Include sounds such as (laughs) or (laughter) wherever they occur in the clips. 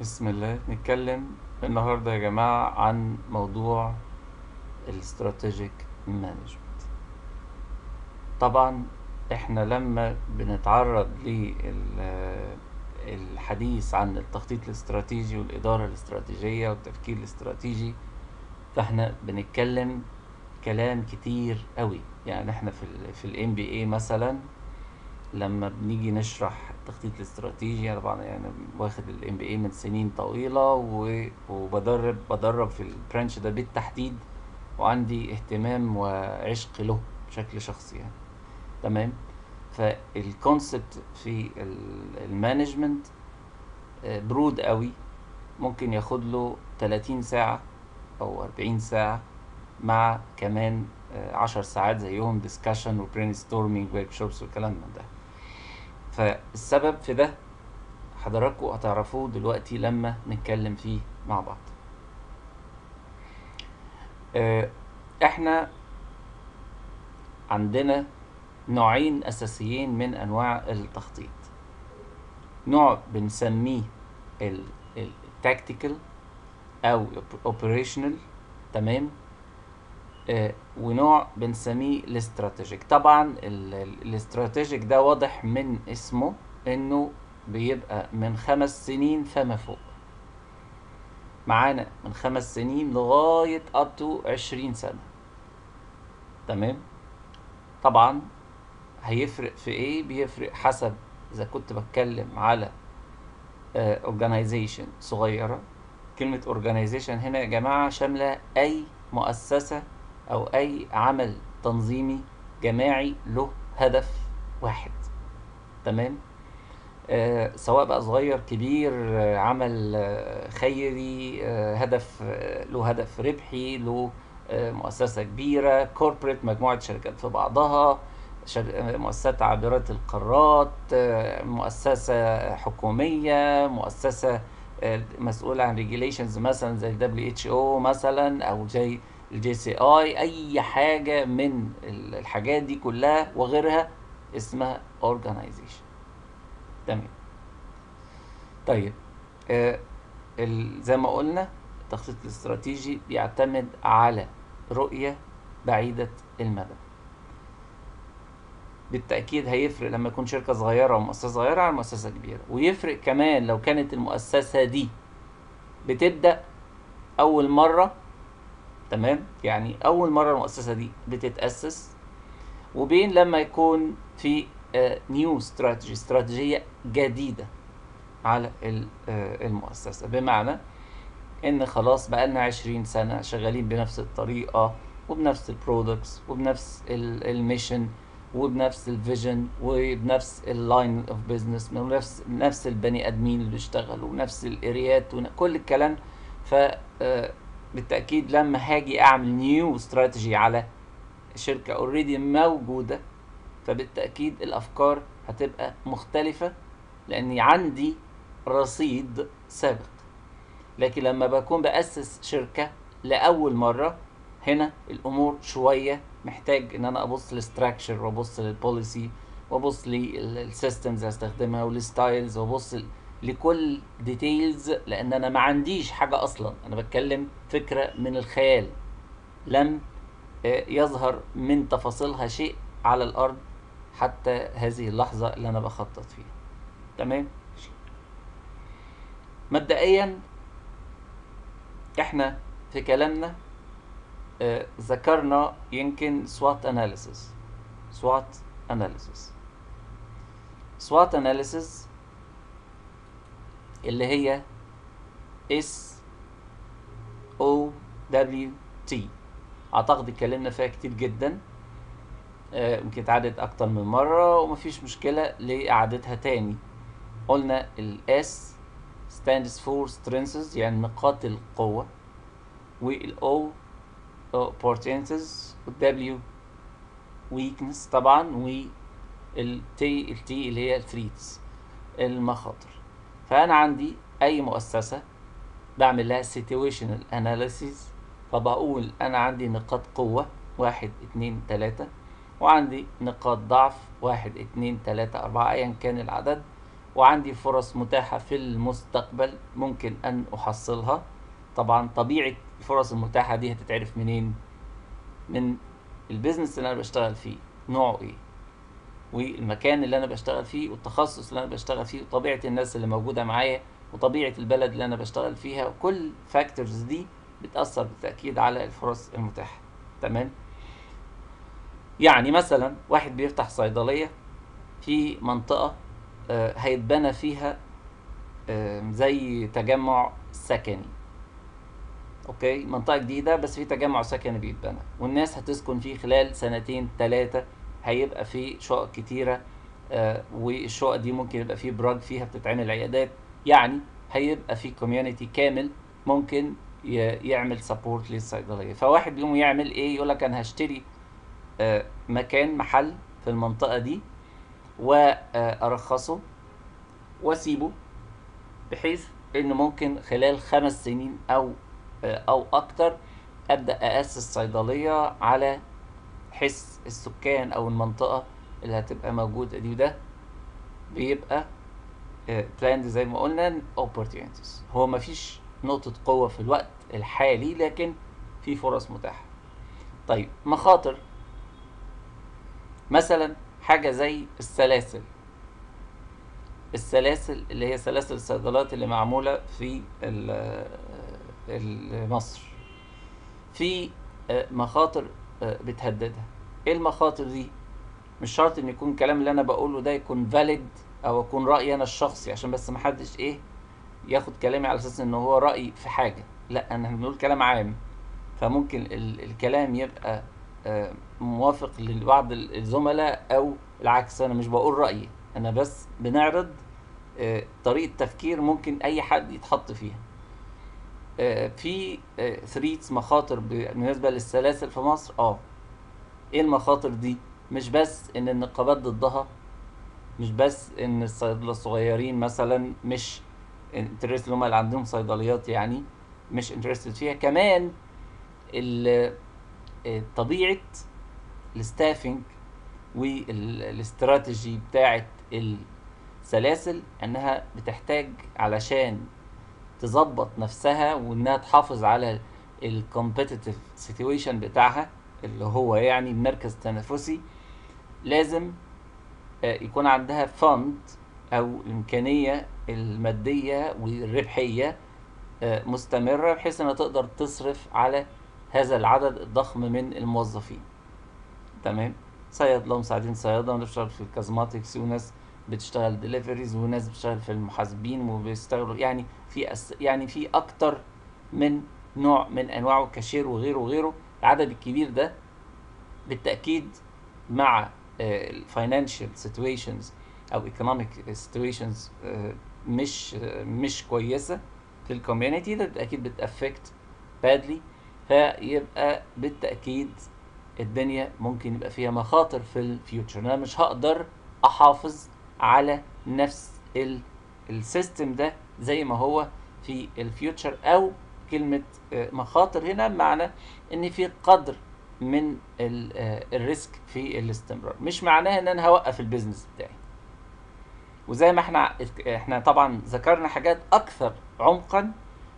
بسم الله. نتكلم النهاردة يا جماعة عن موضوع ال strategic management. طبعا إحنا لما بنتعرض للحديث عن التخطيط الاستراتيجي والإدارة الاستراتيجية والتفكير الاستراتيجي فإحنا بنتكلم كلام كتير قوي. يعني إحنا في ال في ال MBA مثلا لما بنيجي نشرح التخطيط الاستراتيجي أنا طبعا يعني واخد ال MBA من سنين طويلة وبدرب بدرب في ال branch ده بالتحديد وعندي اهتمام وعشق له بشكل شخصي يعني. تمام؟ فال concept في ال- ال management آه، broad قوي. ممكن ياخد له 30 ساعة أو 40 ساعة مع كمان آه، 10 ساعات زيهم discussion و brainstorming workshops والكلام ده. فالسبب في ده حضراتكم هتعرفوه دلوقتي لما نتكلم فيه مع بعض. آه، إحنا عندنا نوعين أساسيين من أنواع التخطيط. نوع بنسميه ال tactical أو operational تمام؟ ونوع بنسميه ال strategic. طبعا ال strategic ده واضح من اسمه إنه بيبقى من خمس سنين فما فوق. معانا من خمس سنين لغاية to عشرين سنة. تمام؟ طبعا هيفرق في إيه؟ بيفرق حسب إذا كنت بتكلم على آه، organization صغيرة. كلمة organization هنا يا جماعة شاملة أي مؤسسة أو أي عمل تنظيمي جماعي له هدف واحد. تمام؟ آه سواء بقى صغير كبير آه عمل آه خيري هدف له هدف ربحي له مؤسسة كبيرة كوربريت مجموعة شركات في بعضها مؤسسات عابرات القارات مؤسسة حكومية مؤسسة مسؤولة عن regulations مثلا زي WHO مثلا أو زي ال JCI أي حاجة من ال- الحاجات دي كلها وغيرها اسمها organization. تمام. طيب آه زي ما قلنا التخطيط الاستراتيجي بيعتمد على رؤية بعيدة المدى. بالتأكيد هيفرق لما يكون شركة صغيرة أو مؤسسة صغيرة عن مؤسسة كبيرة. ويفرق كمان لو كانت المؤسسة دي بتبدأ أول مرة تمام؟ يعني أول مرة المؤسسة دي بتتأسس وبين لما يكون في نيو استراتيجي استراتيجية جديدة على آه، المؤسسة. بمعنى إن خلاص بقالنا عشرين سنة شغالين بنفس الطريقة وبنفس ال products وبنفس ال mission وبنفس ال vision وبنفس ال line of business ونفس نفس البني آدمين اللي بيشتغلوا ونفس ال areaات وكل الكلام. ف آه، بالتأكيد لما هاجي أعمل new strategy على شركة already موجودة فبالتأكيد الأفكار هتبقى مختلفة لأني عندي رصيد سابق. لكن لما بكون بأسس شركة لأول مرة هنا الأمور شوية محتاج إن أنا أبص لل structure وأبص لل policy وأبص لل systems هستخدمها وال styles وأبص ل- لكل details لأن أنا ما عنديش حاجة أصلا. أنا بتكلم فكرة من الخيال. لم آه، يظهر من تفاصيلها شيء على الأرض حتى هذه اللحظة اللي أنا بخطط فيها. تمام؟ مبدئيا إحنا في كلامنا آه، ذكرنا يمكن SWOT analysis. SWOT analysis. SWOT analysis اللي هي S O W T. أعتقد اتكلمنا فيها كتير جدا. آه، يمكن اتعادت أكتر من مرة ومفيش مشكلة لإعادتها تاني. قلنا ال S stands for strengths يعني نقاط القوة وال O opportunities وال W weakness طبعا وال T ال T اللي هي threats المخاطر. فأنا عندي أي مؤسسة بعمل لها situational analysis فبقول أنا عندي نقاط قوة واحد اتنين تلاتة وعندي نقاط ضعف واحد اتنين تلاتة أربعة أيا كان العدد وعندي فرص متاحة في المستقبل ممكن أن أحصلها. طبعا طبيعة الفرص المتاحة دي هتتعرف منين؟ من البيزنس اللي أنا بشتغل فيه. نوعه إيه؟ والمكان اللي أنا بشتغل فيه والتخصص اللي أنا بشتغل فيه وطبيعة الناس اللي موجودة معايا وطبيعة البلد اللي أنا بشتغل فيها وكل factors دي بتأثر بالتأكيد على الفرص المتاحة. تمام؟ يعني مثلا واحد بيفتح صيدلية في منطقة آه، هيتبنى فيها آه، زي تجمع سكني. okay؟ منطقة جديدة بس في تجمع سكني بيتبنى. والناس هتسكن فيه خلال سنتين ثلاثة هيبقى فيه شقق كتيرة آه، والشقق دي ممكن يبقى فيه أبراج فيها بتتعمل عيادات. يعني هيبقى في community كامل ممكن يعمل support للصيدلية. فواحد بيقوم يعمل إيه؟ يقول لك أنا هشتري آه، مكان محل في المنطقة دي وأرخصه وأسيبه بحيث ان ممكن خلال خمس سنين أو آه، أو أكتر أبدأ اسس صيدلية على حس السكان أو المنطقة اللي هتبقى موجودة دي وده بيبقى planned زي ما قلنا opportunities. هو مفيش نقطة قوة في الوقت الحالي لكن في فرص متاحة. طيب مخاطر. مثلا حاجة زي السلاسل. السلاسل اللي هي سلاسل الصيدلات اللي معمولة في ال- مصر. في آه، مخاطر آه، بتهددها. إيه المخاطر دي؟ مش شرط إن يكون الكلام اللي أنا بقوله ده يكون فاليد أو يكون رأيي أنا الشخصي عشان بس محدش إيه ياخد كلامي على أساس إن هو رايي في حاجة. لأ أنا بنقول كلام عام فممكن ال الكلام يبقى آه، موافق لبعض ال- الزملاء أو العكس. أنا مش بقول رأيي أنا بس بنعرض آه، طريقة تفكير ممكن أي حد يتحط فيها. في threats مخاطر بالنسبة للسلاسل في مصر. آه. إيه المخاطر دي؟ مش بس إن النقابات ضدها مش بس إن الصيدله الصغيرين مثلا مش interest اللي هم اللي عندهم صيدليات يعني مش interested فيها. كمان آه، طبيعة ال staffing والاستراتيجي بتاعة السلاسل إنها بتحتاج علشان تظبط نفسها وإنها تحافظ على ال competitive situation بتاعها اللي هو يعني المركز التنافسي. لازم آه، يكون عندها fund أو الامكانيه المادية والربحية آه، مستمرة بحيث إنها تقدر تصرف على هذا العدد الضخم من الموظفين. تمام؟ صيادله مساعدين صيادله بتشتغل في ال cosmetics وناس بتشتغل deliveries وناس بتشتغل في المحاسبين وبيشتغلوا يعني في أس يعني في أكتر من نوع من انواع الكاشير وغيره وغيره. العدد الكبير ده بالتأكيد مع ال financial situations أو economic situations مش آه، مش كويسة في ال community ده بالتأكيد بت affect badly فيبقى بالتأكيد الدنيا ممكن يبقى فيها مخاطر في ال future أنا مش هقدر أحافظ على نفس ال system ده زي ما هو في ال future أو كلمة آه، مخاطر هنا بمعنى إن في قدر من آه، ال risk في الاستمرار. مش معناها إن أنا هوقف ال business بتاعي. وزي ما إحنا إحنا طبعا ذكرنا حاجات أكثر عمقا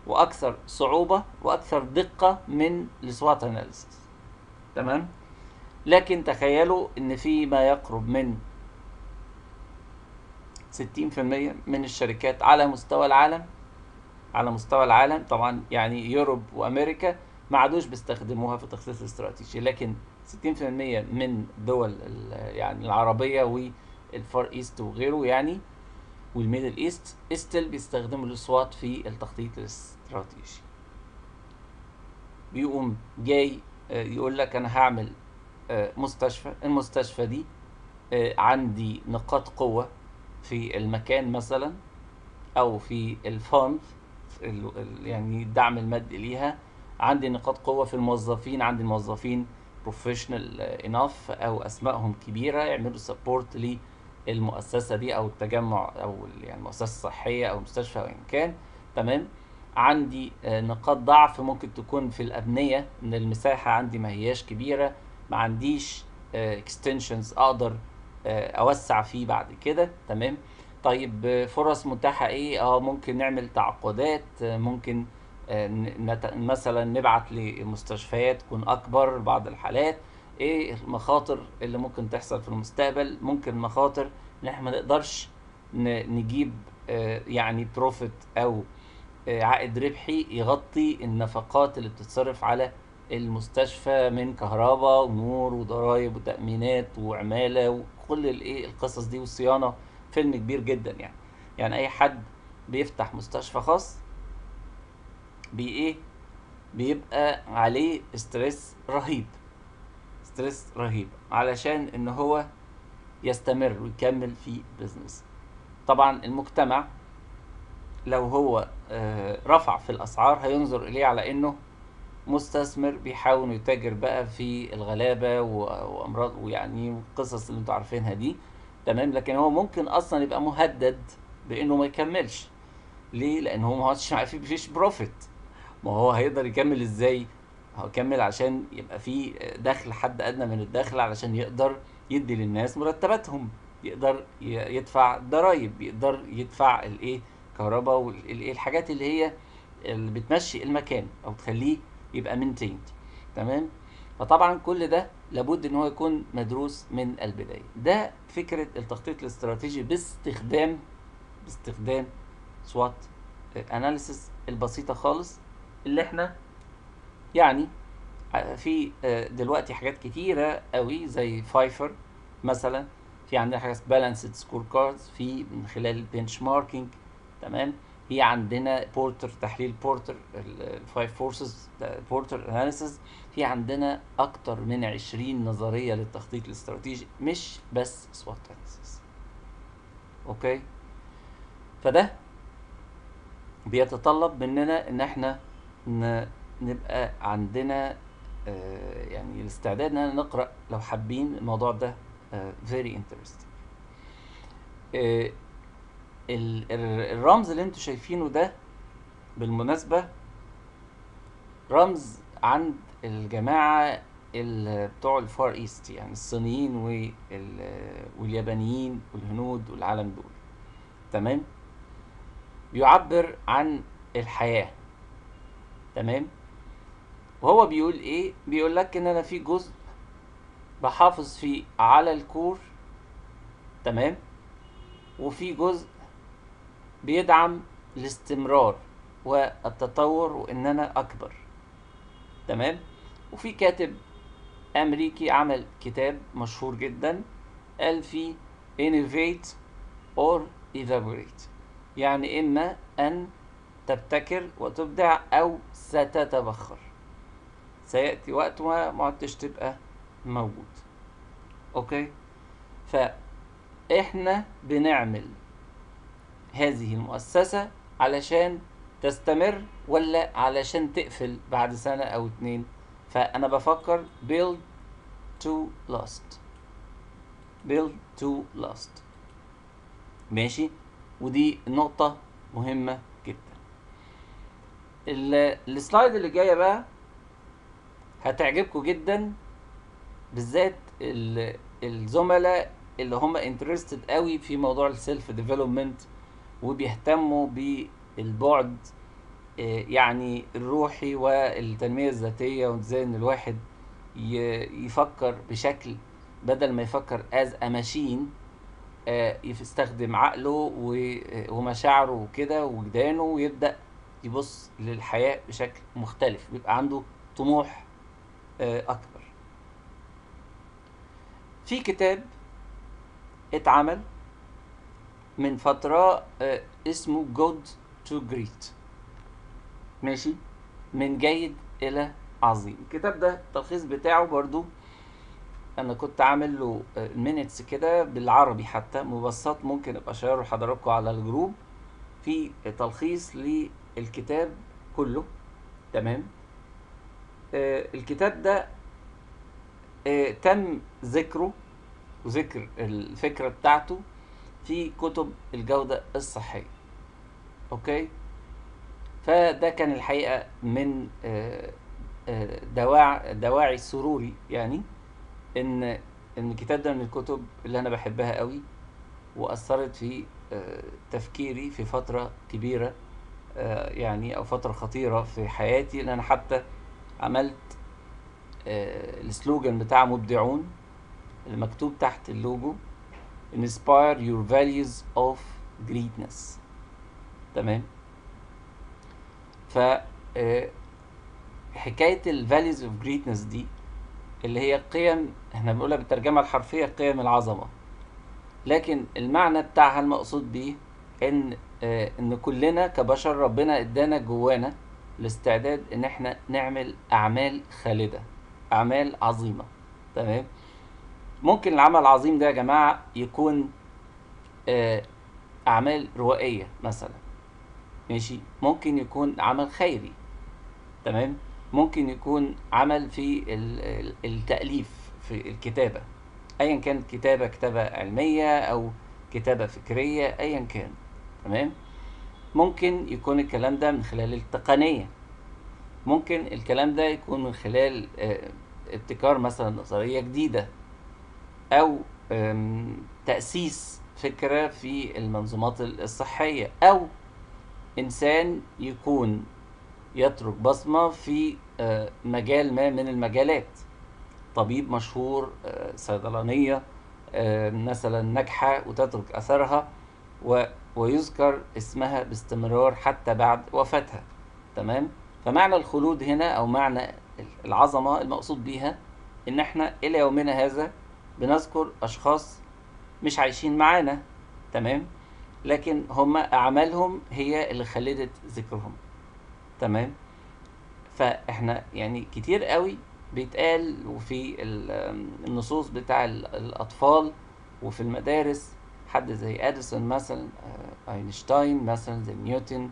وأكثر صعوبة وأكثر دقة من السوات أناليسيس. تمام؟ لكن تخيلوا إن في ما يقرب من 60% من الشركات على مستوى العالم على مستوى العالم. طبعا يعني يوروب وأمريكا ما عادوش بيستخدموها في التخطيط الاستراتيجي لكن 60% من دول يعني العربية وال Far East وغيره يعني وال Middle East still بيستخدموا ال SWOT في التخطيط الاستراتيجي. بيقوم جاي آه، يقول لك أنا هعمل آه، مستشفى. المستشفى دي آه، عندي نقاط قوة في المكان مثلا أو في ال fund ال- ال- يعني الدعم المادي ليها. عندي نقاط قوة في الموظفين عندي موظفين professional enough أو أسمائهم كبيرة يعملوا support للمؤسسة دي أو التجمع أو يعني المؤسسة الصحية أو المستشفى أو ان كان. تمام؟ عندي آه، نقاط ضعف ممكن تكون في الأبنية إن المساحة عندي ما هياش كبيرة ما عنديش extensions أقدر آه، أوسع فيه بعد كده. تمام؟ طيب فرص متاحة إيه؟ آه ممكن نعمل تعاقدات آه، ممكن آه، مثلا نبعت لمستشفيات تكون أكبر بعض الحالات. إيه المخاطر اللي ممكن تحصل في المستقبل؟ ممكن مخاطر إن إحنا ما نقدرش نجيب يعني بروفيت أو عائد ربحي يغطي النفقات اللي بتتصرف على المستشفى من كهرباء ونور وضرائب وتأمينات وعمالة وكل الايه القصص دي والصيانة فيلم كبير جدا يعني. يعني أي حد بيفتح مستشفى خاص بي إيه بيبقى عليه stress رهيب stress رهيب علشان إن هو يستمر ويكمل في business طبعا المجتمع لو هو آه، رفع في الأسعار هينظر إليه على إنه مستثمر بيحاول يتاجر بقى في الغلابة و- وأمراض ويعني والقصص اللي أنتوا عارفينها دي. تمام؟ لكن هو ممكن أصلا يبقى مهدد بإنه ما يكملش. ليه؟ لأن هو ما عارف فيش profit ما هو هيقدر يكمل إزاي؟ هو يكمل عشان يبقى في دخل حد أدنى من الدخل علشان يقدر يدي للناس مرتباتهم. يقدر يدفع ضرائب يقدر يدفع الإيه؟ كهرباء والايه الحاجات اللي هي اللي بتمشي المكان أو تخليه يبقى maintained تمام؟ فطبعا كل ده لابد إن هو يكون مدروس من البداية. ده فكرة التخطيط الاستراتيجي باستخدام باستخدام SWOT analysis البسيطة خالص اللي إحنا يعني في آه، دلوقتي حاجات كتيرة قوي زي فايفر مثلا في عندنا حاجة balanced scorecards في من خلال ال benchmarking تمام؟ في عندنا بورتر تحليل بورتر ال five forces بورتر analysis في عندنا أكتر من 20 نظرية للتخطيط الاستراتيجي مش بس SWOT analysis okay؟ فده بيتطلب مننا إن إحنا نبقى عندنا آه، يعني الاستعداد إن نقرأ لو حابين الموضوع ده آه، interesting. آه، ال- ال- الرمز اللي أنتوا شايفينه ده بالمناسبة رمز عند الجماعة ال- بتوع الفار إيست يعني الصينيين وال- واليابانيين والهنود والعالم دول. تمام؟ بيعبر عن الحياة. تمام؟ وهو بيقول إيه؟ بيقول لك إن أنا في جزء بحافظ فيه على الكور. تمام؟ وفي جزء بيدعم الاستمرار والتطور وإن أنا أكبر. تمام؟ وفي كاتب أمريكي عمل كتاب مشهور جدا قال فيه innovate or evaporate يعني إما أن تبتكر وتبدع أو ستتبخر. سيأتي وقت ما عدتش تبقى موجود. أوكي؟ فإحنا بنعمل هذه المؤسسة علشان تستمر ولا علشان تقفل بعد سنة أو اتنين؟ فأنا بفكر build to last. build to last. ماشي؟ ودي نقطة مهمة جدا. ال- السلايد اللي جاية بقى هتعجبكم جدا بالذات ال- الزملاء اللي هم interested قوي في موضوع ال self development وبيهتموا بالبعد آه، يعني الروحي والتنمية الذاتية وإزاي إن الواحد يفكر بشكل بدل ما يفكر as machine آه، يستخدم عقله ومشاعره وكده وجدانه ويبدأ يبص للحياة بشكل مختلف بيبقى عنده طموح آه، أكبر. في كتاب اتعمل من فترة آه، اسمه Good to Great ماشي؟ من جيد إلى عظيم. الكتاب ده التلخيص بتاعه برضو أنا كنت عامل له minutes كده بالعربي حتى مبسط. ممكن أبقى أ share ه لحضراتكم على ال group. في تلخيص للكتاب كله. تمام؟ آه، الكتاب ده آه، تم ذكره وذكر الفكرة بتاعته في كتب الجودة الصحية. أوكي؟ فده كان الحقيقة من آه، آه، دواع دواعي سروري يعني إن إن الكتاب ده من الكتب اللي أنا بحبها قوي وأثرت في آه، تفكيري في فترة كبيرة يعني أو فترة خطيرة في حياتي لأن أنا حتى عملت السلوجان بتاع مبدعون المكتوب تحت اللوجو. Inspire your values of greatness. تمام؟ ف آه، حكاية values of greatness دي اللي هي قيم إحنا بنقولها بالترجمة الحرفية قيم العظمة. لكن المعنى بتاعها المقصود بيه إن آه، إن كلنا كبشر ربنا إدانا جوانا الاستعداد إن إحنا نعمل أعمال خالدة أعمال عظيمة. تمام؟ ممكن العمل العظيم ده يا جماعة يكون آه، أعمال روائية مثلا. ماشي؟ ممكن يكون عمل خيري. تمام؟ ممكن يكون عمل في ال- ال- التأليف في الكتابة. ايا كانت كتابة كتابة علمية أو كتابة فكرية ايا كان. تمام؟ ممكن يكون الكلام ده من خلال التقنية. ممكن الكلام ده يكون من خلال آه، ابتكار مثلا نظرية جديدة. آم، تأسيس فكرة في المنظومات الصحية أو إنسان يكون يترك بصمة في آه، مجال ما من المجالات. طبيب مشهور آه، صيدلانية آه، مثلا ناجحة وتترك أثرها ويذكر اسمها باستمرار حتى بعد وفاتها. تمام؟ فمعنى الخلود هنا أو معنى العظمة المقصود بيها إن إحنا إلى يومنا هذا بنذكر أشخاص مش عايشين معانا تمام؟ لكن هم أعمالهم هي اللي خلدت ذكرهم تمام؟ فإحنا يعني كتير قوي بيتقال وفي ال- النصوص بتاع ال- الأطفال وفي المدارس حد زي إديسون مثلا آه، أينشتاين مثلا زي نيوتن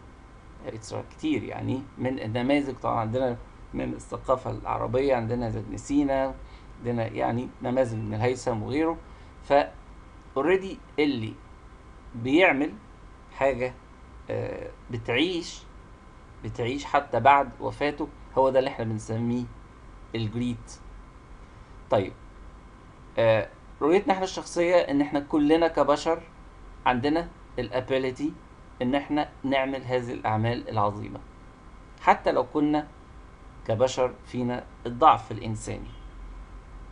etc كتير يعني من النماذج طبعا عندنا من الثقافة العربية عندنا زي ابن سينا عندنا يعني نماذج من الهيثم وغيره. ف already اللي بيعمل حاجة آه، بتعيش بتعيش حتى بعد وفاته هو ده اللي إحنا بنسميه ال great. طيب آه رؤيتنا إحنا الشخصية إن إحنا كلنا كبشر عندنا ال ability إن إحنا نعمل هذه الأعمال العظيمة. حتى لو كنا كبشر فينا الضعف الإنساني.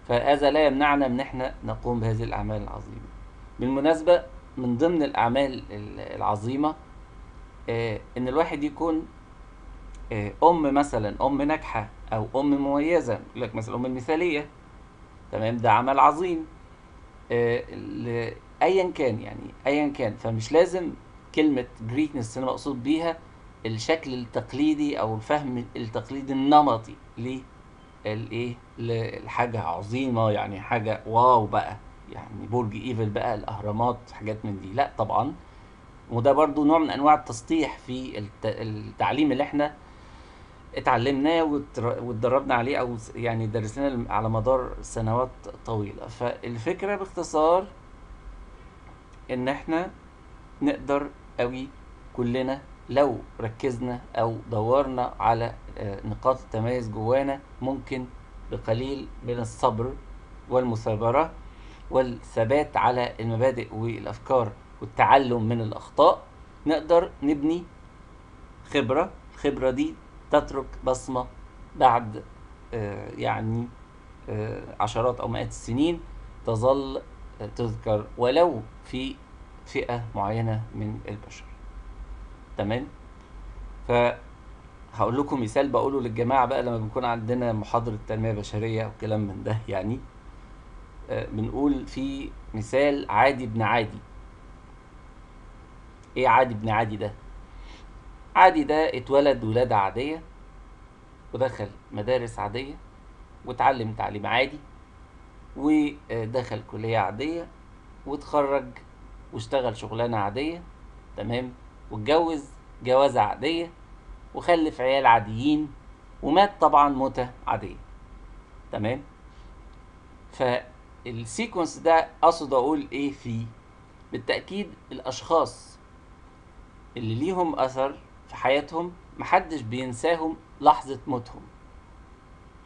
فهذا لا يمنعنا من إحنا نقوم بهذه الأعمال العظيمة. بالمناسبة من ضمن الأعمال ال- العظيمة آه إن الواحد يكون آه، أم مثلا أم ناجحة أو أم مميزة لك مثلا الام المثالية تمام؟ ده عمل عظيم. آه، ايا كان يعني ايا كان. فمش لازم كلمة greatness أنا مش مقصود بيها الشكل التقليدي أو الفهم التقليدي النمطي للايه لحاجه عظيمة يعني حاجة wow بقى يعني برج إيفل بقى الأهرامات حاجات من دي. لا طبعا. وده برضو نوع من أنواع التسطيح في الت- التعليم اللي إحنا اتعلمناه واتدربنا عليه أو يعني درسناه على مدار سنوات طويلة. فالفكرة باختصار إن إحنا نقدر قوي كلنا لو ركزنا أو دورنا على آه، نقاط التميز جوانا ممكن بقليل من الصبر والمثابرة والثبات على المبادئ والأفكار والتعلم من الأخطاء نقدر نبني خبرة الخبرة دي تترك بصمة بعد آه، يعني آه، عشرات أو مئات السنين تظل تذكر ولو في فئة معينة من البشر. تمام؟ فهقول لكم مثال بقوله للجماعة بقى لما بنكون عندنا محاضرة تنمية بشرية أو كلام من ده يعني آه، بنقول في مثال عادي بن عادي. إيه عادي بن عادي ده؟ عادي ده اتولد ولادة عادية ودخل مدارس عادية واتعلم تعليم عادي ودخل كلية عادية واتخرج واشتغل شغلانة عادية تمام؟ واتجوز جوازة عادية وخلف عيال عاديين ومات طبعا موتة عادية. تمام؟ فالسيكونس ده أقصد أقول إيه فيه؟ بالتأكيد الأشخاص اللي ليهم أثر في حياتهم محدش بينساهم لحظة موتهم.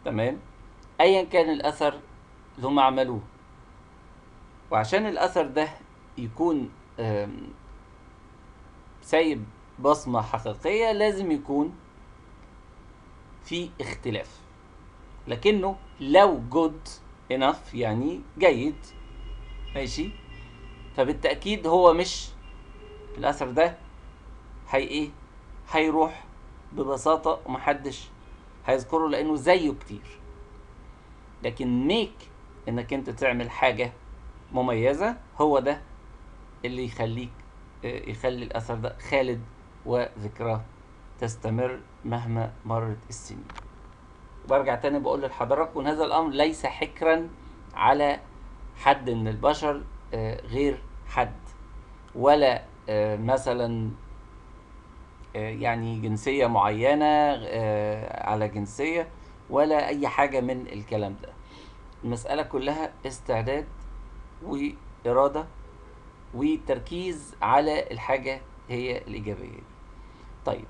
تمام؟ ايا كان الأثر اللي هم عملوه. وعشان الأثر ده يكون سايب بصمة حقيقية لازم يكون في اختلاف. لكنه لو good enough يعني جيد. ماشي؟ فبالتأكيد هو مش الأثر ده هي إيه؟ هيروح ببساطة ومحدش هيذكره لأنه زيه كتير. لكن ميك إنك أنت تعمل حاجة مميزة هو ده اللي يخليك يخلي الأثر ده خالد وذكراه تستمر مهما مرت السنين. برجع تاني بقول لحضراتكم هذا الأمر ليس حكرا على حد من البشر آه، غير حد. ولا آه، مثلا آه، يعني جنسية معينة على جنسية ولا أي حاجة من الكلام ده. المسألة كلها استعداد وإرادة وتركيز على الحاجة هي الإيجابية دي. طيب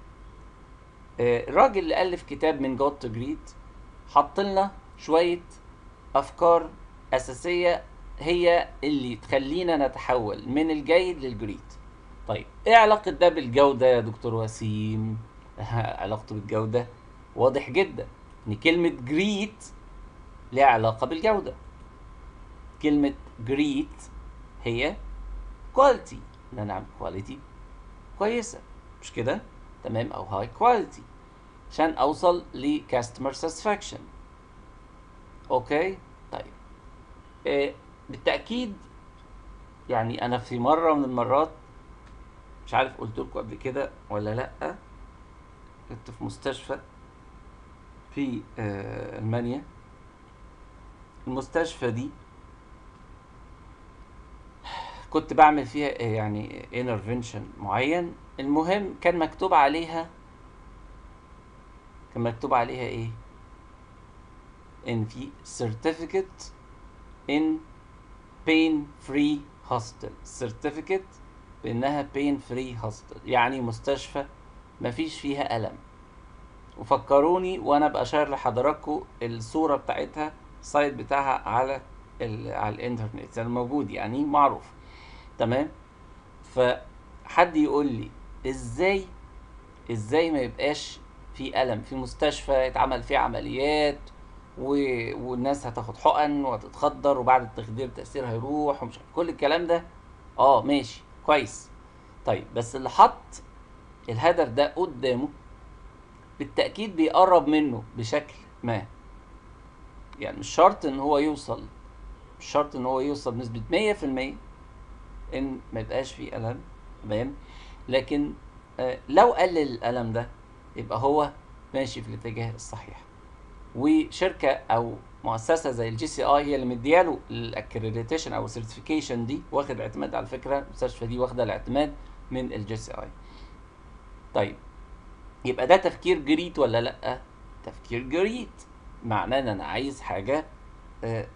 آه، الراجل اللي ألف كتاب من Good to Great حط لنا شوية أفكار أساسية هي اللي تخلينا نتحول من الجيد لل great طيب إيه علاقة ده بالجودة يا دكتور وسيم؟ (laughs) علاقته بالجودة واضح جدا إن كلمة great لها علاقة بالجودة. كلمة great هي quality ان أنا اعمل quality كويسة مش كده؟ تمام أو high quality عشان أوصل ل customer satisfaction okay طيب. إيه بالتأكيد يعني أنا في مرة من المرات مش عارف قلت لكم قبل كده ولا لأ كنت في مستشفى في آه ألمانيا. المستشفى دي كنت بعمل فيها آه، يعني انترفنشن معين. المهم كان مكتوب عليها كان مكتوب عليها إيه؟ إن في certificate in pain free hospital certificate بإنها pain free hospital يعني مستشفى مفيش فيها ألم. وفكروني وأنا بشير لحضراتكم الصورة بتاعتها السايت بتاعها على على الإنترنت. الموجود يعني معروف. تمام؟ فحد يقول لي إزاي إزاي ما يبقاش في ألم في مستشفى يتعمل فيه عمليات و... والناس هتاخد حقن وهتتخدر وبعد التخدير التأثير هيروح ومش كل الكلام ده؟ آه ماشي كويس. طيب بس اللي حط الهدف ده قدامه بالتأكيد بيقرب منه بشكل ما. يعني مش شرط إن هو يوصل مش شرط إن هو يوصل في المية. إن ما يبقاش فيه ألم تمام؟ لكن آه لو قلل الألم ده يبقى هو ماشي في الاتجاه الصحيح. وشركة أو مؤسسة زي ال JCI هي اللي مدياله ال accreditation أو ال certification دي واخد الاعتماد على فكرة المستشفى دي واخدة الاعتماد من ال JCI طيب يبقى ده تفكير great ولا لأ؟ تفكير great. معناه إن أنا عايز حاجة آه،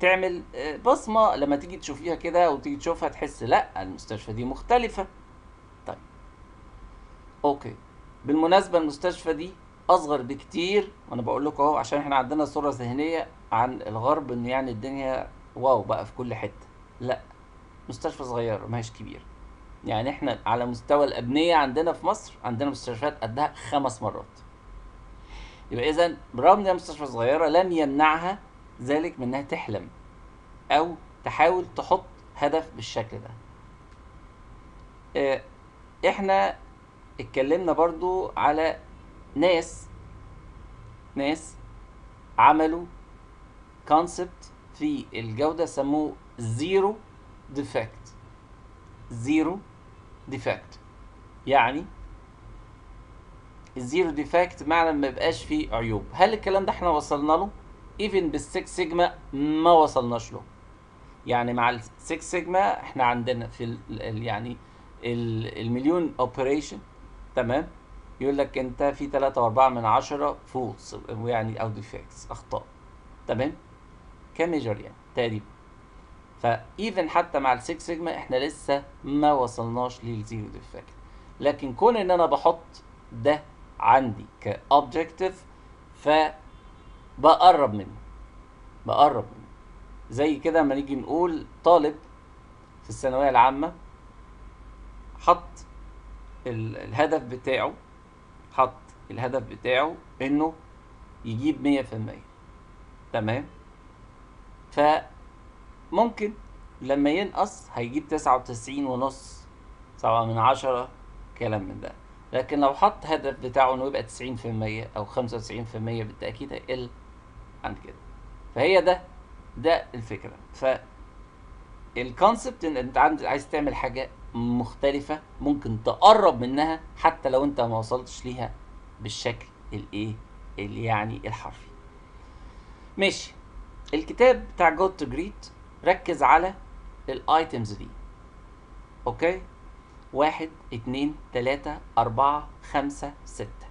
تعمل آه، بصمة لما تيجي تشوفيها كده وتيجي تشوفها تحس لا المستشفى دي مختلفة. طيب. okay. بالمناسبة المستشفى دي أصغر بكتير وأنا بقول لكم أهو عشان إحنا عندنا صورة ذهنية عن الغرب إن يعني الدنيا واو بقى في كل حتة. لا. مستشفى صغيره ما هيش كبيره يعني إحنا على مستوى الأبنية عندنا في مصر عندنا مستشفيات قدها خمس مرات. يبقى اذا برغم إنها مستشفى صغيرة لم يمنعها ذلك من إنها تحلم أو تحاول تحط هدف بالشكل ده. آه، إحنا اتكلمنا برضو على ناس ناس عملوا concept في الجودة سموه zero defect zero defect يعني ال zero defect معنى ما يبقاش فيه عيوب. هل الكلام ده إحنا وصلنا له؟ even بال six sigma ما وصلناش له. يعني مع ال six sigma إحنا عندنا في ال ال- يعني ال- المليون operation تمام؟ يقول لك أنت في 3 و4 من عشرة false يعني أو defects أخطاء تمام؟ ك measure يعني تقريبا. ف even حتى مع ال six sigma إحنا لسه ما وصلناش لل zero defect لكن كون إن أنا بحط ده عندي ك objective فبقرب منه بقرب منه. زي كده لما نيجي نقول طالب في الثانوية العامة حط ال- الهدف بتاعه حط الهدف بتاعه إنه يجيب مية في المية. تمام؟ فممكن لما ينقص هيجيب تسعة وتسعين ونص سبعة من عشرة كلام من ده. لكن لو حط هدف بتاعه إنه يبقى تسعين في المية أو خمسة وتسعين في المية بالتأكيد هيقل عن كده. فهي ده ده الفكرة. ف ال concept إن أنت عند- عايز تعمل حاجة مختلفة ممكن تقرب منها حتى لو أنت ما وصلتش ليها بالشكل الإيه اللي يعني الحرفي. ماشي. الكتاب بتاع Good to Great ركز على ال items دي. okay؟ واحد اتنين تلاتة أربعة خمسة ستة.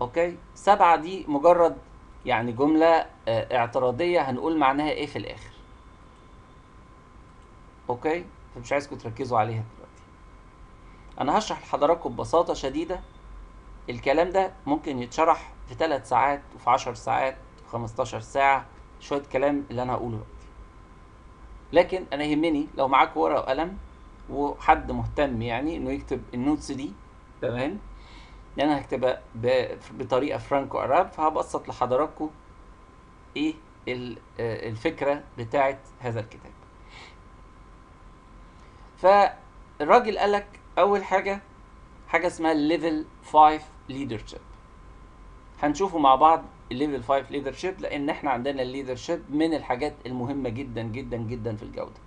okay؟ سبعة دي مجرد يعني جملة آه، اعتراضية هنقول معناها إيه في الآخر. okay؟ فمش عايزكم تركزوا عليها دلوقتي. أنا هشرح لحضراتكم ببساطة شديدة. الكلام ده ممكن يتشرح في 3 ساعات وفي 10 ساعات وفي 15 ساعة شوية كلام اللي أنا هقوله دلوقتي. لكن أنا يهمني لو معاك ورقة وقلم وحد مهتم يعني إنه يكتب ال notes دي تمام؟ لأن أنا هكتبها ب- بطريقة فرانكو أراب فهبسط لحضراتكم إيه ال- الفكرة بتاعت هذا الكتاب. فالراجل قالك أول حاجة حاجة اسمها level 5 leadership. هنشوفه مع بعض ال level 5 leadership لأن إحنا عندنا ال leadership من الحاجات المهمة جدا جدا جدا في الجودة.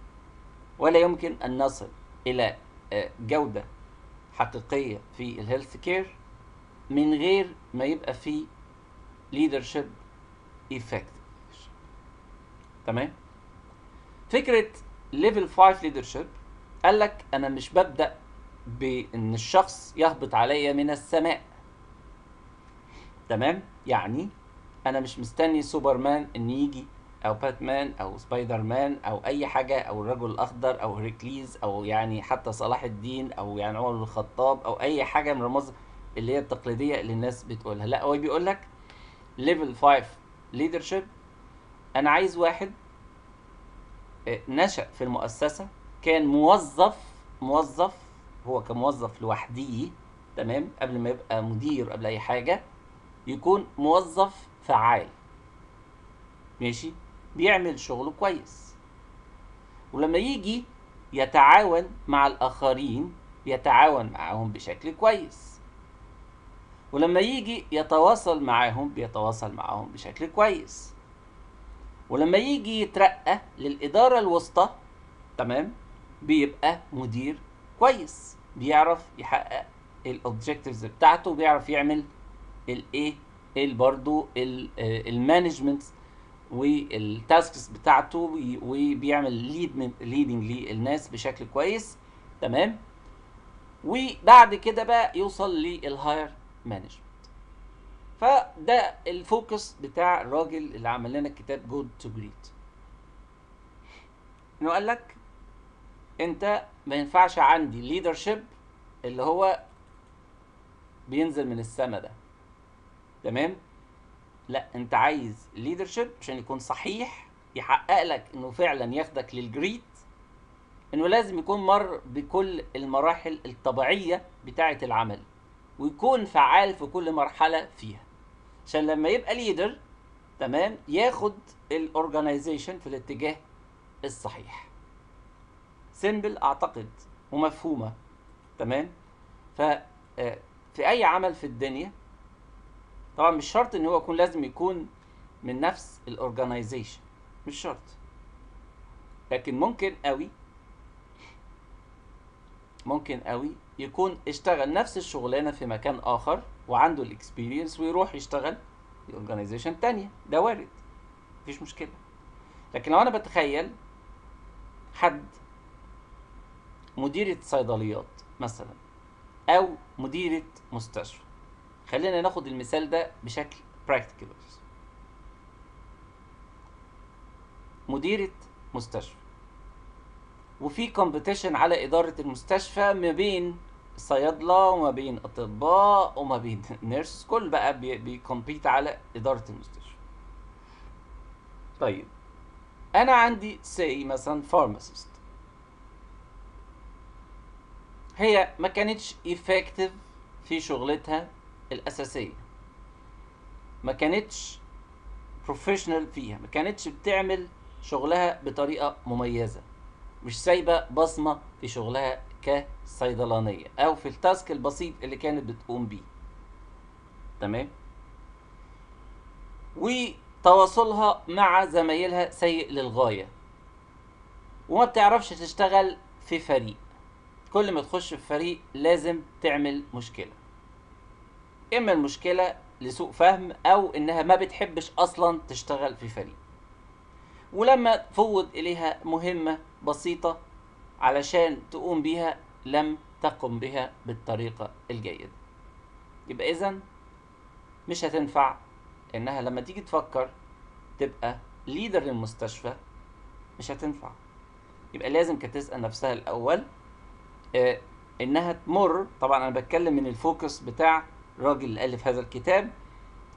ولا يمكن أن نصل إلى آه، جودة حقيقية في ال health care من غير ما يبقى في leadership effective تمام؟ فكرة level 5 leadership قال لك أنا مش ببدأ بإن الشخص يهبط عليا من السماء. تمام؟ يعني أنا مش مستني سوبرمان إن يجي أو باتمان أو سبايدر مان أو أي حاجة أو الرجل الأخضر أو هيركليز أو يعني حتى صلاح الدين أو يعني عمر الخطاب أو أي حاجة من الرموز اللي هي التقليدية اللي الناس بتقولها. لا هو بيقول لك level 5 leadership أنا عايز واحد آه، نشأ في المؤسسة كان موظف موظف هو كموظف لوحده تمام قبل ما يبقى مدير قبل أي حاجة يكون موظف فعال. ماشي؟ بيعمل شغله كويس. ولما يجي يتعاون مع الآخرين يتعاون معاهم بشكل كويس. ولما يجي يتواصل معاهم بيتواصل معاهم بشكل كويس. ولما يجي يترقى للإدارة الوسطى تمام بيبقى مدير كويس بيعرف يحقق ال objectives بتاعته بيعرف يعمل الايه ال برضو ال management وال tasks بتاعته وبيعمل lead leading للناس بشكل كويس تمام. وبعد كده بقى يوصل لل higher management فده ال focus بتاع الراجل اللي عمل لنا الكتاب Good to Great إنه قال لك أنت ما ينفعش عندي leadership اللي هو بينزل من السما ده. تمام؟ لا أنت عايز leadership عشان يكون صحيح يحقق لك إنه فعلا ياخدك لل great إنه لازم يكون مر بكل المراحل الطبيعية بتاعة العمل. ويكون فعال في كل مرحلة فيها. عشان لما يبقى leader تمام ياخد ال organization في الاتجاه الصحيح. simple أعتقد ومفهومة تمام؟ ف آه، في أي عمل في الدنيا طبعا مش شرط إن هو يكون لازم يكون من نفس ال organization مش شرط. لكن ممكن قوي ممكن قوي يكون اشتغل نفس الشغلانة في مكان آخر وعنده ال experience ويروح يشتغل في organization تانية. ده وارد. مفيش مشكلة. لكن لو أنا بتخيل حد مديرة صيدليات مثلا أو مديرة مستشفى خلينا ناخد المثال ده بشكل practical مديرة مستشفى. وفي competition على إدارة المستشفى ما بين صيادلة وما بين أطباء وما بين (laughs) nurse كل بقى بي- بي compete على إدارة المستشفى. طيب أنا عندي C مثلا pharmacist هي ما كانتش effective في شغلتها الأساسية. ما كانتش professional فيها. ما كانتش بتعمل شغلها بطريقة مميزة. مش سايبة بصمة في شغلها كصيدلانية أو في ال task البسيط اللي كانت بتقوم بيه. تمام؟ وتواصلها مع زمايلها سيء للغاية. وما بتعرفش تشتغل في فريق. كل ما تخش في فريق لازم تعمل مشكلة. إما المشكلة لسوء فهم أو إنها ما بتحبش أصلا تشتغل في فريق. ولما فوض إليها مهمة بسيطة علشان تقوم بيها لم تقم بها بالطريقة الجيدة يبقى إذا مش هتنفع إنها لما تيجي تفكر تبقى leader للمستشفى مش هتنفع. يبقى لازم كانت تسأل نفسها الأول آه إنها تمر. طبعا أنا بتكلم من ال focus بتاع الراجل اللي ألف هذا الكتاب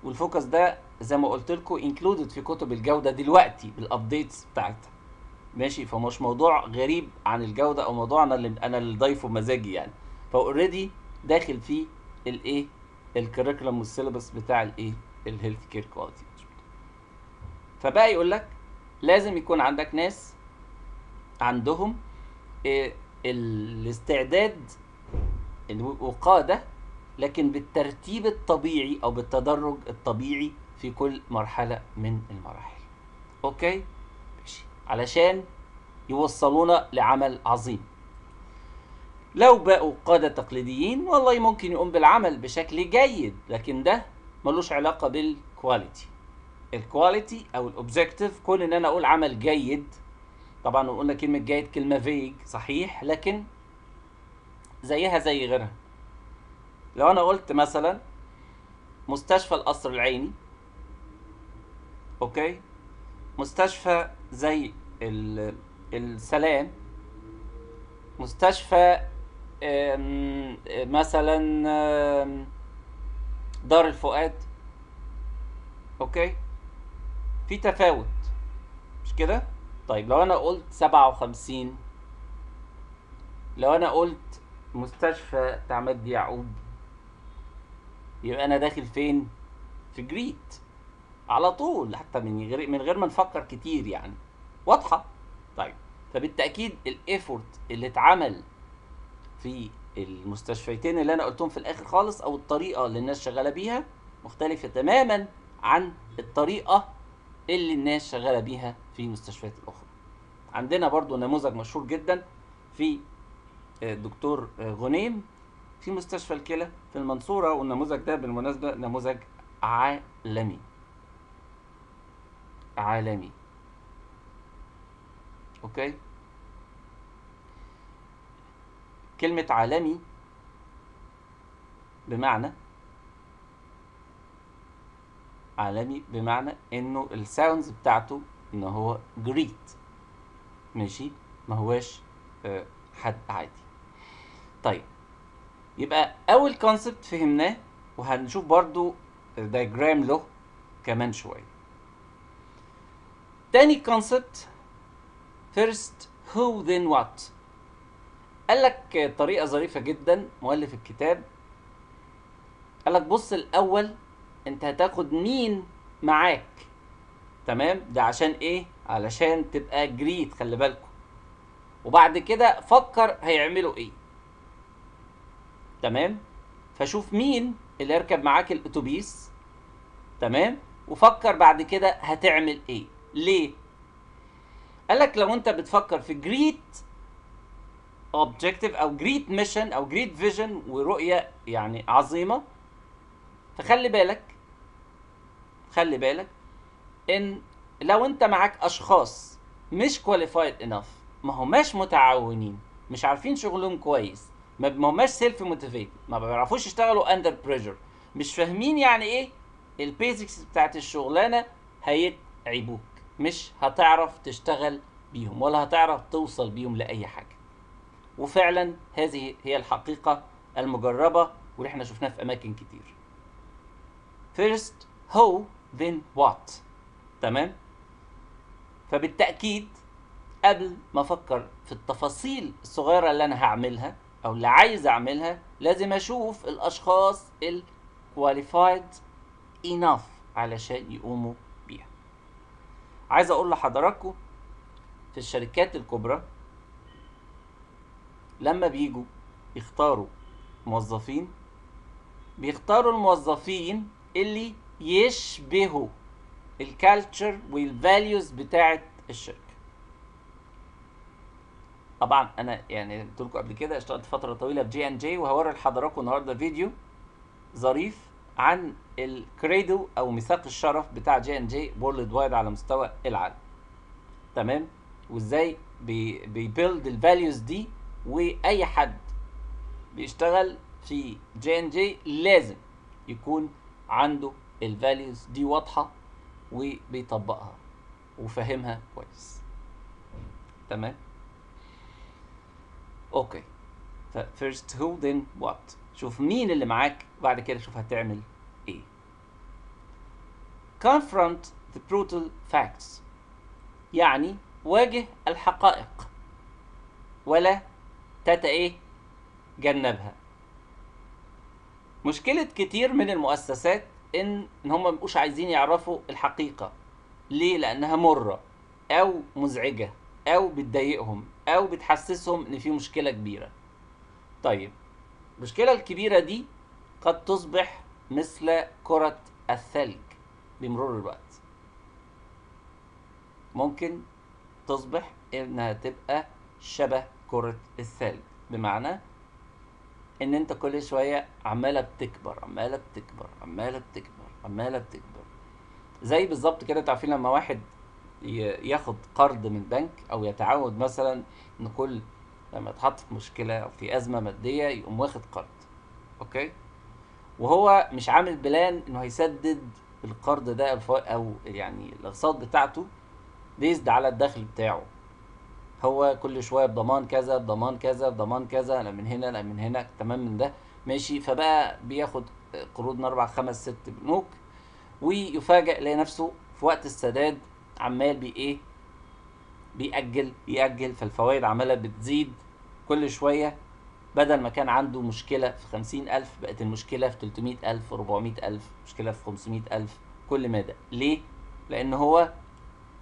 وال focus ده زي ما قلت لكم included في كتب الجودة دلوقتي بال updates بتاعتها. ماشي؟ فمش موضوع غريب عن الجودة أو موضوعنا اللي أنا اللي ضايفه مزاجي يعني. ف already داخل فيه الايه ال curriculum وال syllabus بتاع الايه ال healthcare quality فبقى يقول لك لازم يكون عندك ناس عندهم إيه الاستعداد وقاده لكن بالترتيب الطبيعي أو بالتدرج الطبيعي في كل مرحلة من المراحل. Okay? ماشي. علشان يوصلونا لعمل عظيم. لو بقوا قادة تقليديين والله ممكن يقوم بالعمل بشكل جيد لكن ده ملوش علاقة بال quality ال quality أو ال objective كون إن أنا أقول عمل جيد. طبعا قلنا كلمة جيد كلمة vague صحيح لكن زيها زي غيرها. لو أنا قلت مثلا مستشفى القصر العيني okay? مستشفى زي السلام مستشفى مثلا دار الفؤاد okay? في تفاوت مش كده؟ طيب لو أنا قلت سبعة وخمسين لو أنا قلت مستشفى بتاع مجدي يعقوب يبقى أنا داخل فين؟ في جريت. على طول حتى من غير من غير ما نفكر كتير يعني. واضحة؟ طيب. فبالتأكيد الايفورت اللي اتعمل في المستشفيتين اللي أنا قلتهم في الآخر خالص أو الطريقة اللي الناس شغالة بيها مختلفة تماما عن الطريقة اللي الناس شغالة بيها في المستشفيات الأخرى. عندنا برضو نموذج مشهور جدا في دكتور غنيم. في مستشفى الكلى في المنصورة والنموذج ده بالمناسبة نموذج عالمي. عالمي. أوكي؟ كلمة عالمي بمعنى عالمي بمعنى إنه ال standards بتاعته إن هو great ماشي؟ ما هواش آه حد عادي. طيب يبقى أول concept فهمناه وهنشوف برضو diagram له كمان شوية. تاني concept first who then what. قال لك طريقة ظريفة جدا مؤلف الكتاب. قال لك بص الأول أنت هتاخد مين معاك. تمام؟ ده عشان إيه؟ علشان تبقى جريت خلي بالكم. وبعد كده فكر هيعملوا إيه. تمام؟ فشوف مين اللي يركب معاك الأتوبيس تمام؟ وفكر بعد كده هتعمل إيه. ليه؟ قال لك لو أنت بتفكر في جريت objective أو great mission أو great vision ورؤية يعني عظيمة فخلي بالك خلي بالك إن لو أنت معاك أشخاص مش qualified enough ما هماش متعاونين مش عارفين شغلهم كويس ما هماش self motivated ما بيعرفوش يشتغلوا under pressure مش فاهمين يعني إيه ال basics بتاعت الشغلانة هيتعبوك. مش هتعرف تشتغل بيهم ولا هتعرف توصل بيهم لأي حاجة. وفعلا هذه هي الحقيقة المجربة واللي إحنا شفناها في أماكن كتير. First who then what? تمام؟ فبالتأكيد قبل ما أفكر في التفاصيل الصغيرة اللي أنا هعملها أو اللي عايز أعملها لازم أشوف الأشخاص الكواليفايد enough علشان يقوموا بيها. عايز أقول لحضراتكم في الشركات الكبرى لما بيجوا يختاروا موظفين بيختاروا الموظفين اللي يشبهوا ال culture وال values بتاعه الشركة. طبعا أنا يعني قلت لكم قبل كده اشتغلت فترة طويلة في جي ان جي وهوري لحضراتكم النهارده فيديو ظريف عن ال credo أو ميثاق الشرف بتاع J&J worldwide على مستوى العالم. تمام؟ وإزاي بي بي build ال values دي وأي حد بيشتغل في جي ان جي لازم يكون عنده ال values دي واضحة وبيطبقها وفاهمها كويس. تمام؟ أوكي. ف first who then what? شوف مين اللي معاك وبعد كده شوف هتعمل إيه. Confront the brutal facts. يعني واجه الحقائق. ولا تتا إيه؟ جنبها. مشكلة كتير من المؤسسات ان إن هم مبقوش عايزين يعرفوا الحقيقة. ليه؟ لأنها مرة أو مزعجة أو بتضايقهم. أو بتحسسهم إن في مشكلة كبيرة. طيب المشكلة الكبيرة دي قد تصبح مثل كرة الثلج بمرور الوقت. ممكن تصبح إنها تبقى شبه كرة الثلج بمعنى إن أنت كل شوية عمالة بتكبر عمالة بتكبر عمالة بتكبر عمالة بتكبر. زي بالظبط كده تعرفين لما واحد ياخد قرض من بنك أو يتعود مثلا إن كل لما يتحط في مشكلة أو في أزمة مادية يقوم واخد قرض. Okay? وهو مش عامل plan إنه هيسدد القرض ده أو يعني الاقساط بتاعته بيزد على الدخل بتاعه. هو كل شوية بضمان كذا بضمان كذا بضمان كذا أنا من هنا أنا من هنا تمام من ده. ماشي؟ فبقى بياخد قروض من أربع خمس ست بنوك ويفاجئ يلاقي نفسه في وقت السداد عمال بي إيه بيأجل يأجل فالفوائد عمالة بتزيد كل شوية بدل ما كان عنده مشكلة في خمسين ألف بقت المشكلة في تلتمية ألف وربعمية ألف مشكلة في خمسمية ألف كل مدى ليه؟ لأن هو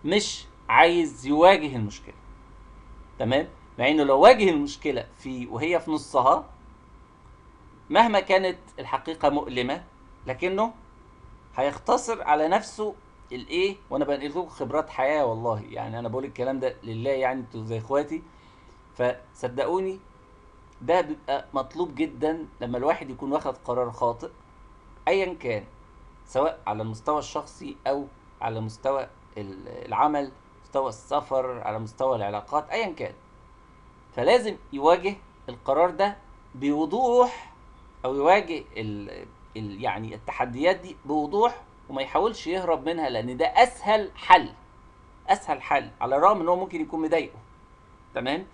مش عايز يواجه المشكلة تمام؟ مع إنه لو واجه المشكلة في وهي في نصها مهما كانت الحقيقة مؤلمة لكنه هيختصر على نفسه الايه وأنا بنقل لكم خبرات حياة والله. يعني أنا بقول الكلام ده لله يعني أنتوا زي اخواتي. فصدقوني ده بيبقى مطلوب جدا لما الواحد يكون واخد قرار خاطئ ايا كان سواء على المستوى الشخصي أو على مستوى ال- العمل مستوى السفر على مستوى العلاقات ايا كان. فلازم يواجه القرار ده بوضوح أو يواجه ال ال يعني التحديات دي بوضوح وما يحاولش يهرب منها لأن ده أسهل حل أسهل حل على الرغم إن هو ممكن يكون مضايقه. تمام؟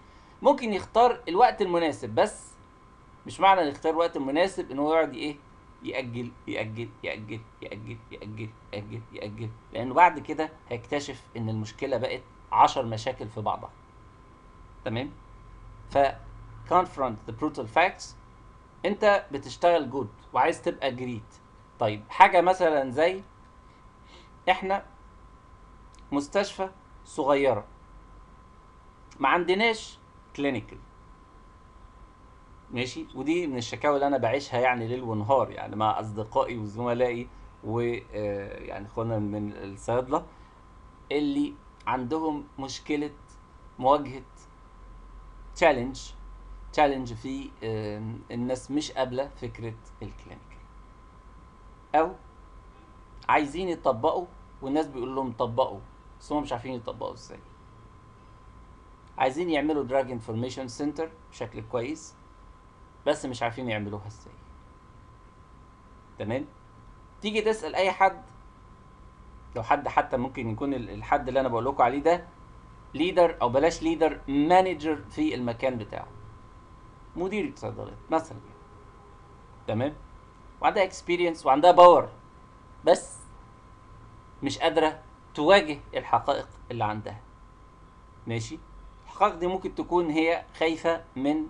ممكن يختار الوقت المناسب بس مش معنى ان يختار الوقت المناسب إن هو يقعد إيه؟ يأجل يأجل يأجل يأجل يأجل يأجل يأجل. لأنه بعد كده هيكتشف إن المشكلة بقت عشر مشاكل في بعضها. تمام؟ ف confront the brutal facts. أنت بتشتغل good وعايز تبقى great طيب حاجة مثلا زي إحنا مستشفى صغيرة ما عندناش clinical ماشي؟ ودي من الشكاوى اللي أنا بعيشها يعني ليل ونهار يعني مع أصدقائي وزملائي ويعني اخوانا من الصيادلة اللي عندهم مشكلة مواجهة challenge challenge في آه، الناس مش قابلة فكرة ال clinical أو عايزين يطبقوا والناس بيقول لهم طبقوا بس هم مش عارفين يطبقوا إزاي. عايزين يعملوا drug information center بشكل كويس بس مش عارفين يعملوها إزاي. تمام؟ تيجي تسأل أي حد لو حد حتى ممكن يكون ال- الحد اللي أنا بقول لكم عليه ده leader أو بلاش leader manager في المكان بتاعه مدير صيدليات مثلا. تمام؟ وعندها experience وعندها power بس مش قادرة تواجه الحقائق اللي عندها. ماشي؟ الحقائق دي ممكن تكون هي خايفة من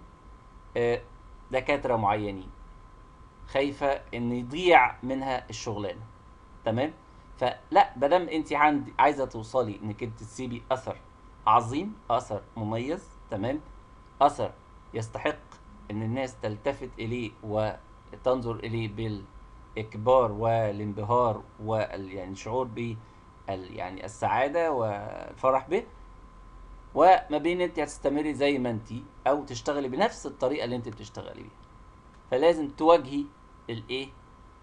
آه، دكاترة معينين. خايفة إن يضيع منها الشغلانة. تمام؟ فلا مادام انت عندي عايزة توصلي إنك انت تسيبي أثر عظيم أثر مميز تمام؟ أثر يستحق إن الناس تلتفت إليه وتنظر إليه بالإكبار والانبهار وال يعني الشعور ب يعني السعادة والفرح به. وما بين أنت هتستمري زي ما أنت أو تشتغلي بنفس الطريقة اللي أنت بتشتغلي بيها. فلازم تواجهي الإيه؟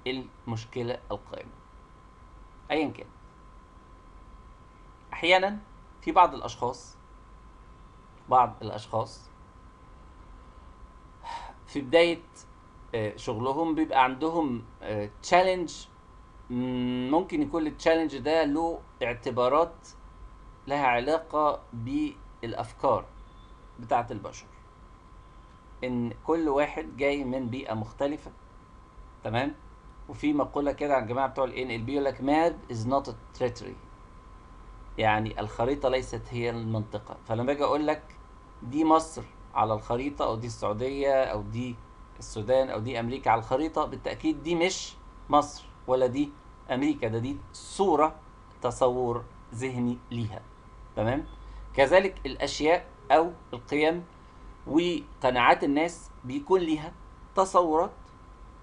المشكلة القائمة. ايا كان. أحيانا في بعض الأشخاص بعض الأشخاص في بداية شغلهم بيبقى عندهم challenge ممكن يكون ال challenge ده له اعتبارات لها علاقة بالأفكار بتاعة البشر. إن كل واحد جاي من بيئة مختلفة تمام؟ وفي مقولة كده عن الجماعة بتوع ال NLP يقول لك is not a territory يعني الخريطة ليست هي المنطقة. فلما باجي أقول لك دي مصر على الخريطة أو دي السعودية أو دي السودان أو دي أمريكا على الخريطة بالتأكيد دي مش مصر ولا دي أمريكا ده دي صورة تصور ذهني ليها. تمام؟ كذلك الأشياء أو القيم وقناعات الناس بيكون ليها تصورات.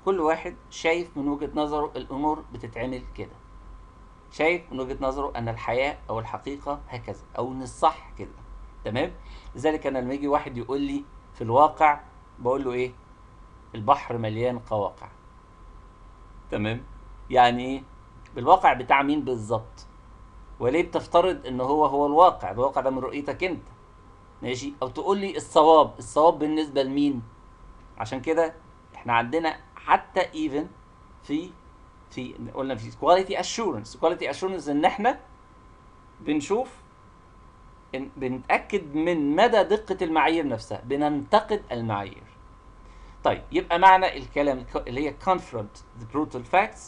كل واحد شايف من وجهة نظره الأمور بتتعمل كده. شايف من وجهة نظره أن الحياة أو الحقيقة هكذا أو إن الصح كده. تمام؟ لذلك أنا لما يجي واحد يقول لي في الواقع بقول له إيه؟ البحر مليان قواقع. تمام. يعني إيه بالواقع بتاع مين بالظبط؟ وليه بتفترض إن هو هو الواقع؟ الواقع ده من رؤيتك أنت. ماشي؟ أو تقول لي الصواب. الصواب بالنسبة لمين؟ عشان كده إحنا عندنا حتى even في في قلنا في quality assurance quality assurance إن إحنا بنشوف إن بنتأكد من مدى دقة المعايير نفسها. بننتقد المعايير. طيب يبقى معنى الكلام اللي هي confront the brutal facts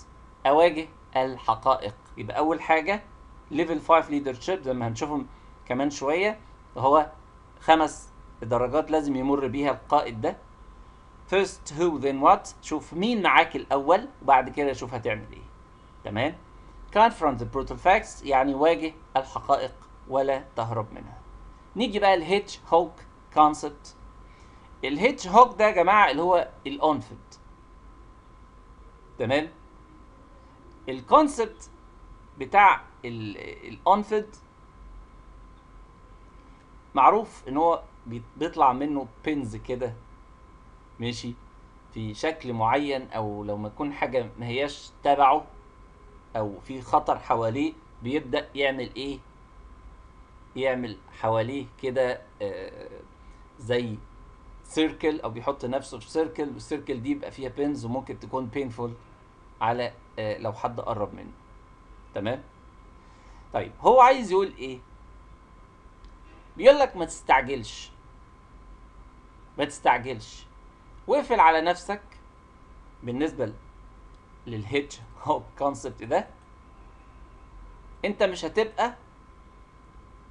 أواجه الحقائق. يبقى أول حاجة level 5 leadership زي ما هنشوفهم كمان شوية هو خمس درجات لازم يمر بيها القائد ده. first who then what شوف مين معاك الأول وبعد كده شوف هتعمل إيه. تمام؟ confront the brutal facts يعني واجه الحقائق ولا تهرب منها. نيجي بقى ال hedgehog concept ال hedgehog ده يا جماعة اللي هو الاونفد تمام؟ ال concept بتاع القنفد معروف إن هو بيطلع منه pins كده ماشي؟ في شكل معين أو لو ما تكون حاجة ما هياش تبعه أو في خطر حواليه بيبدأ يعمل إيه؟ يعمل حواليه كده آه زي سيركل أو بيحط نفسه في سيركل والسيركل دي يبقى فيها بينز وممكن تكون بينفول على آه لو حد قرب منه. تمام؟ طيب هو عايز يقول إيه؟ بيقول لك ما تستعجلش. ما تستعجلش. واقفل على نفسك. بالنسبة لل hedgehog concept ده أنت مش هتبقى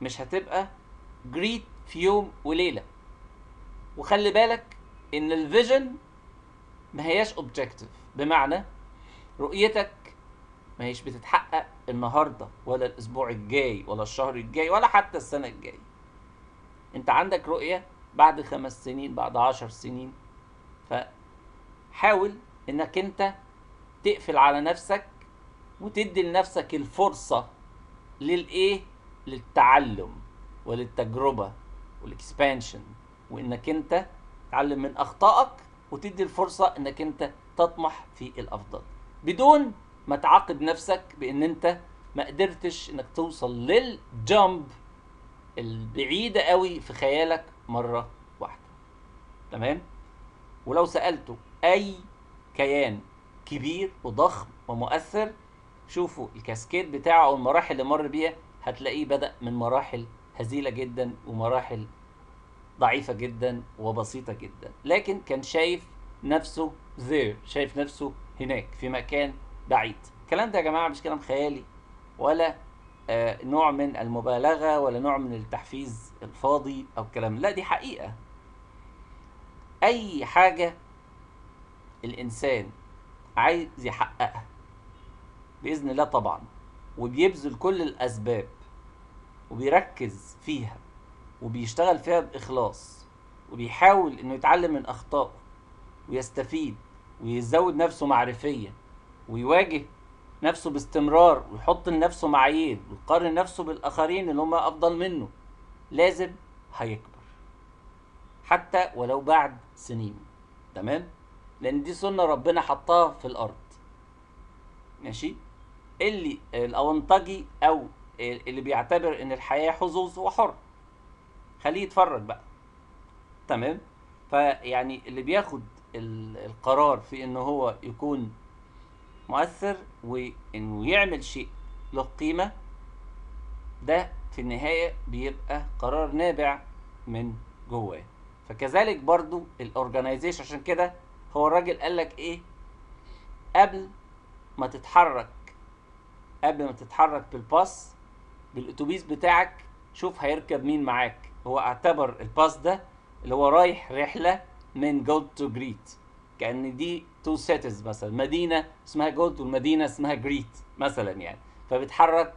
مش هتبقى great في يوم وليلة. وخلي بالك إن ال vision ما هياش objective بمعنى رؤيتك ما هيش بتتحقق النهارده ولا الأسبوع الجاي ولا الشهر الجاي ولا حتى السنة الجاية. أنت عندك رؤية بعد خمس سنين بعد عشر سنين. فحاول إنك أنت تقفل على نفسك وتدي لنفسك الفرصة للإيه؟ للتعلم وللتجربة والاكسبانشن وإنك أنت تتعلم من أخطائك وتدي الفرصة إنك أنت تطمح في الأفضل. بدون ما تعاقب نفسك بإن أنت ما قدرتش إنك توصل للجامب البعيدة قوي في خيالك مرة واحدة. تمام؟ ولو سألته أي كيان كبير وضخم ومؤثر شوفوا الكاسكيد بتاعه أو المراحل اللي مر بيها هتلاقيه بدأ من مراحل هزيلة جدا ومراحل ضعيفة جدا وبسيطة جدا. لكن كان شايف نفسه there شايف نفسه هناك في مكان بعيد. الكلام ده يا جماعة مش كلام خيالي ولا آه نوع من المبالغة ولا نوع من التحفيز الفاضي أو كلام لا دي حقيقة. أي حاجة الإنسان عايز يحققها بإذن الله طبعا وبيبذل كل الأسباب وبيركز فيها وبيشتغل فيها بإخلاص وبيحاول إنه يتعلم من أخطائه ويستفيد ويزود نفسه معرفيا ويواجه نفسه باستمرار ويحط لنفسه معايير ويقارن نفسه بالآخرين اللي هم أفضل منه. لازم هيكبر. حتى ولو بعد سنين. تمام؟ لأن دي سنة ربنا حطها في الأرض. ماشي؟ اللي الاونطجي أو اللي بيعتبر إن الحياة حظوظ هو حر خليه يتفرج بقى. تمام؟ فيعني اللي بياخد ال- القرار في ان هو يكون مؤثر وإنه يعمل شيء له قيمة ده في النهاية بيبقى قرار نابع من جواه. فكذلك برضو الاورجنايزيشن عشان كده هو الراجل قال لك إيه؟ قبل ما تتحرك قبل ما تتحرك بالباص بالأتوبيس بتاعك شوف هيركب مين معاك. هو اعتبر الباص ده اللي هو رايح رحلة من good to great. كأن دي two cities مثلا مدينة اسمها جولد والمدينة اسمها great مثلا يعني. فبتحرك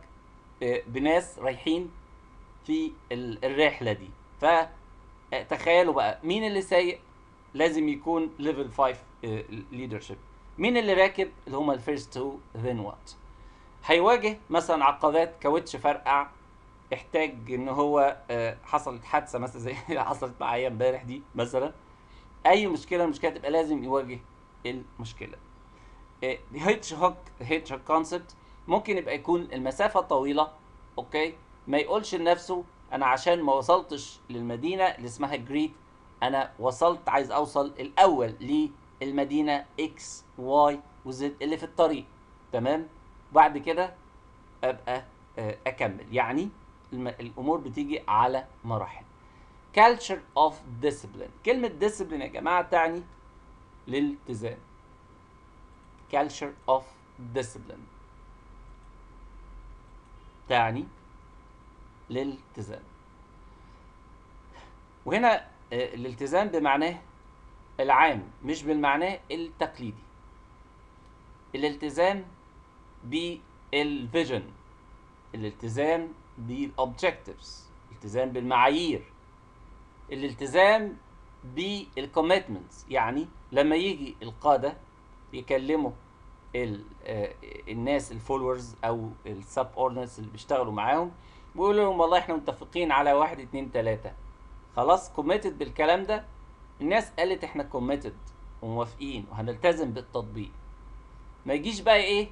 آه، بناس رايحين في ال- الرحلة دي. فتخيلوا بقى مين اللي سايق؟ لازم يكون level 5 leadership مين اللي راكب؟ اللي هم ال first who then what هيواجه مثلا عقبات كاوتش فرقع احتاج إن هو آه، حصلت حادثة مثلا زي (laughs) حصلت معايا امبارح دي مثلا. أي مشكلة المشكلة تبقى لازم يواجه المشكلة. hedgehog hedgehog concept ممكن يبقى يكون المسافة طويلة okay؟ ما يقولش لنفسه أنا عشان ما وصلتش للمدينة اللي اسمها great أنا وصلت عايز أوصل الأول للمدينة إكس واي وزد اللي في الطريق. تمام؟ بعد كده أبقى آه، أكمل. يعني الأمور بتيجي على مراحل. Culture of discipline. كلمة discipline يا جماعة تعني الالتزام. Culture of discipline. تعني الالتزام. وهنا آه، الالتزام بمعناه العام مش بالمعنى التقليدي. الالتزام بال vision. الالتزام بال objectives الالتزام بالمعايير. الالتزام بال commitments يعني لما يجي القادة يكلموا آه، الناس ال followers أو ال subordinates اللي بيشتغلوا معاهم بيقولوا لهم والله إحنا متفقين على واحد اتنين تلاتة. خلاص committed بالكلام ده. الناس قالت إحنا committed وموافقين وهنلتزم بالتطبيق. ما يجيش بقى إيه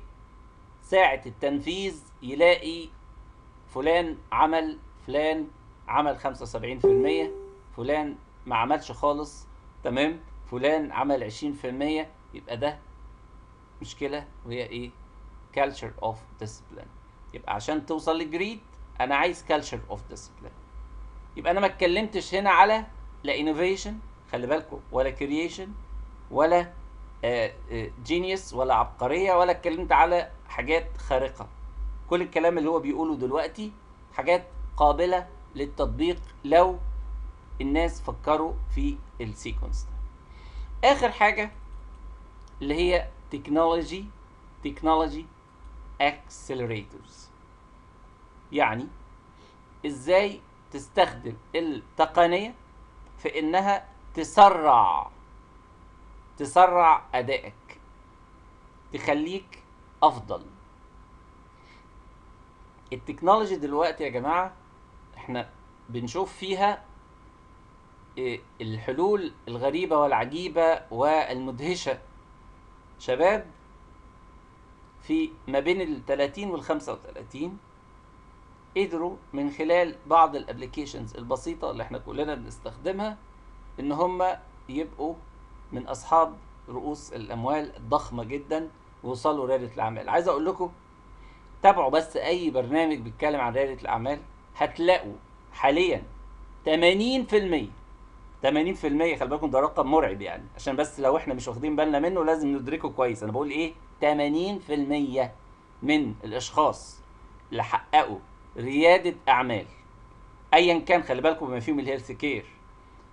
ساعة التنفيذ يلاقي فلان عمل فلان عمل 75% فلان ما عملش خالص تمام؟ فلان عمل 20% يبقى ده مشكلة وهي إيه؟ culture of discipline. يبقى عشان توصل ل great أنا عايز culture of discipline. يبقى أنا ما اتكلمتش هنا على لا innovation خلي بالكم ولا creation ولا genius ولا عبقرية ولا اتكلمت على حاجات خارقة. كل الكلام اللي هو بيقوله دلوقتي حاجات قابلة للتطبيق لو الناس فكروا في ال sequence ده. آخر حاجة اللي هي technology technology accelerators يعني إزاي تستخدم التقنية في إنها تسرع تسرع أدائك تخليك أفضل. ال technology دلوقتي يا جماعة إحنا بنشوف فيها إيه، الحلول الغريبة والعجيبة والمدهشة. شباب في ما بين ال 30 وال 35 قدروا من خلال بعض الابلكيشنز البسيطة اللي إحنا كلنا بنستخدمها إن هم يبقوا من أصحاب رؤوس الأموال الضخمة جدا ووصلوا رياده الأعمال. عايز أقول لكم تابعوا بس أي برنامج بيتكلم عن ريادة الأعمال هتلاقوا حاليا 80% 80% خلي بالكم ده رقم مرعب يعني. عشان بس لو إحنا مش واخدين بالنا منه لازم ندركه كويس. أنا بقول إيه؟ 80% من الأشخاص اللي حققوا ريادة أعمال ايا كان خلي بالكم بما فيهم ال health care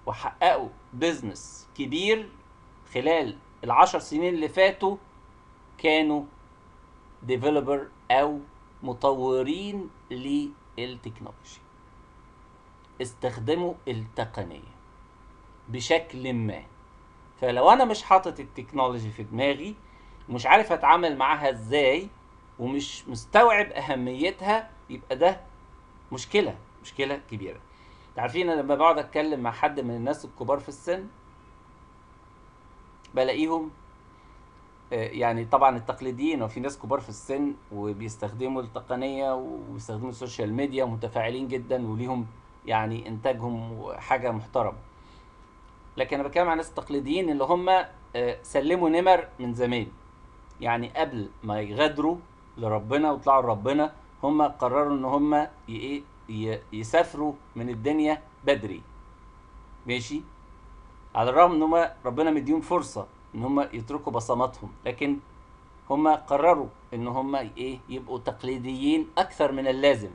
وحققوا business كبير خلال العشر سنين اللي فاتوا كانوا developer أو مطورين لل technology استخدموا التقنية بشكل ما. فلو أنا مش حاطط ال technology في دماغي ومش عارف أتعامل معاها إزاي ومش مستوعب أهميتها يبقى ده مشكلة مشكلة كبيرة. تعرفين أنا لما بقعد أتكلم مع حد من الناس الكبار في السن بلاقيهم يعني طبعا التقليديين وفي ناس كبار في السن وبيستخدموا التقنية وبيستخدموا السوشيال ميديا ومتفاعلين جدا وليهم يعني إنتاجهم حاجة محترمة. لكن أنا بتكلم عن الناس التقليديين اللي هم آه، سلموا نمر من زمان. يعني قبل ما يغادروا لربنا ويطلعوا لربنا هم قرروا إن هم ي- يسافروا من الدنيا بدري. ماشي؟ على الرغم إن هم ربنا مديهم فرصة. إن هم يتركوا بصماتهم. لكن هم قرروا إن هم إيه يبقوا تقليديين أكثر من اللازم.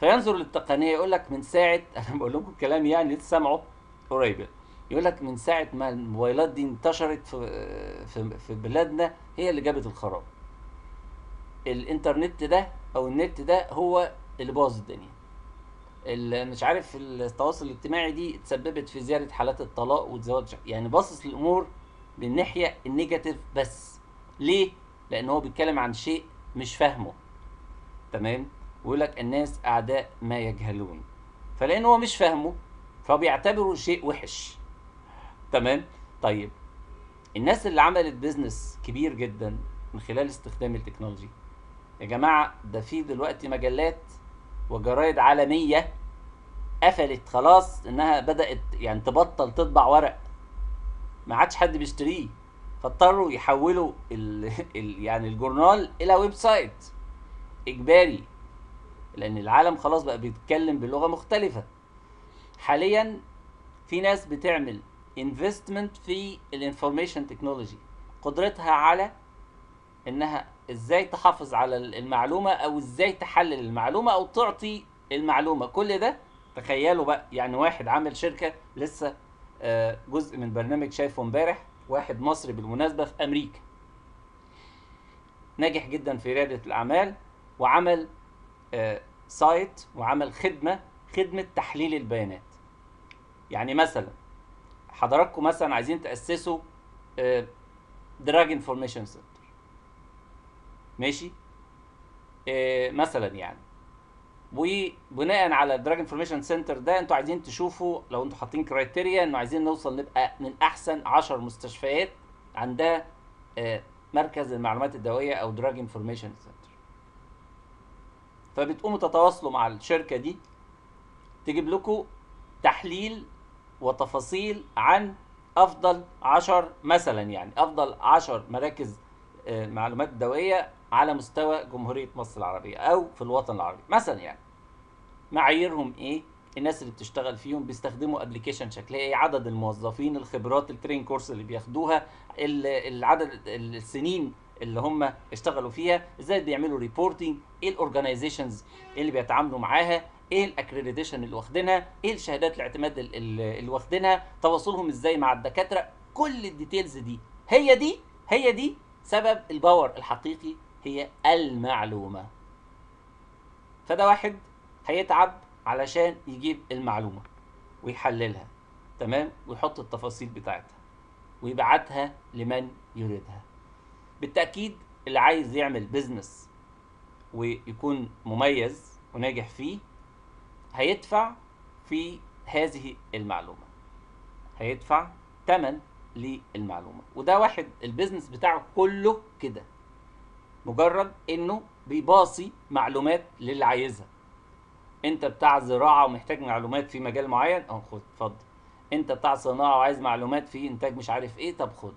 فينظر للتقنية يقول لك من ساعة (laughs) أنا بقول لكم كلام يعني لسه سامعه قريب. يقول لك من ساعة ما الموبايلات دي انتشرت في في في بلادنا هي اللي جابت الخراب. الإنترنت ده أو النت ده هو اللي بوظ الدنيا. ال- مش عارف التواصل الاجتماعي دي تسببت في زيادة حالات الطلاق والزواج يعني باصص للأمور بالناحية ال negative بس. ليه؟ لأن هو بيتكلم عن شيء مش فاهمه. تمام؟ ويقول لك الناس أعداء ما يجهلون. فلأن هو مش فاهمه فبيعتبره شيء وحش. تمام؟ طيب. الناس اللي عملت business كبير جدا من خلال استخدام ال technology. يا جماعة ده في دلوقتي مجلات وجرايد عالمية قفلت خلاص إنها بدأت يعني تبطل تطبع ورق. ما عادش حد بيشتريه. فاضطروا يحولوا ال (laughs) ال يعني الجورنال إلى website إجباري لأن العالم خلاص بقى بيتكلم بلغة مختلفة. حاليا في ناس بتعمل investment في ال information technology قدرتها على إنها إزاي تحافظ على المعلومة أو إزاي تحلل المعلومة أو تعطي المعلومة. كل ده تخيلوا بقى يعني واحد عامل شركة لسه جزء من برنامج شايفه امبارح واحد مصري بالمناسبة في أمريكا. ناجح جدا في ريادة الأعمال وعمل آه، site وعمل خدمة خدمة تحليل البيانات. يعني مثلا حضراتكم مثلا عايزين تأسسوا drug information center ماشي؟ آه مثلا يعني. وبناء على ال drug information center ده أنتوا عايزين تشوفوا لو أنتوا حاطين criteria انه عايزين نوصل نبقى من أحسن 10 مستشفيات عندها آه مركز المعلومات الدوائية أو drug information center فبتقوموا تتواصلوا مع الشركة دي تجيب لكم تحليل وتفاصيل عن أفضل عشر مثلا يعني أفضل عشر مراكز آه، معلومات دوائية على مستوى جمهورية مصر العربية أو في الوطن العربي. مثلا يعني معاييرهم إيه؟ الناس اللي بتشتغل فيهم بيستخدموا application شكلها إيه؟ عدد الموظفين الخبرات ال training course اللي بياخدوها ال- العدد السنين اللي هم اشتغلوا فيها إزاي بيعملوا reporting إيه ال organizations اللي بيتعاملوا معاها إيه ال accreditation اللي واخدينها إيه الشهادات الاعتماد ال- ال- اللي واخدينها تواصلهم إزاي مع الدكاترة كل ال details دي. هي دي هي دي سبب ال power الحقيقي هي المعلومة. فده واحد هيتعب علشان يجيب المعلومة ويحللها تمام؟ ويحط التفاصيل بتاعتها ويبعتها لمن يريدها. بالتأكيد اللي عايز يعمل business ويكون مميز وناجح فيه هيدفع في هذه المعلومة. هيدفع ثمن للمعلومة. وده واحد ال business بتاعه كله كده. مجرد إنه بيباصي معلومات للي عايزها. أنت بتاع زراعة ومحتاج معلومات في مجال معين؟ آه خد اتفضل. أنت بتاع صناعة وعايز معلومات في إنتاج مش عارف إيه؟ طب خد.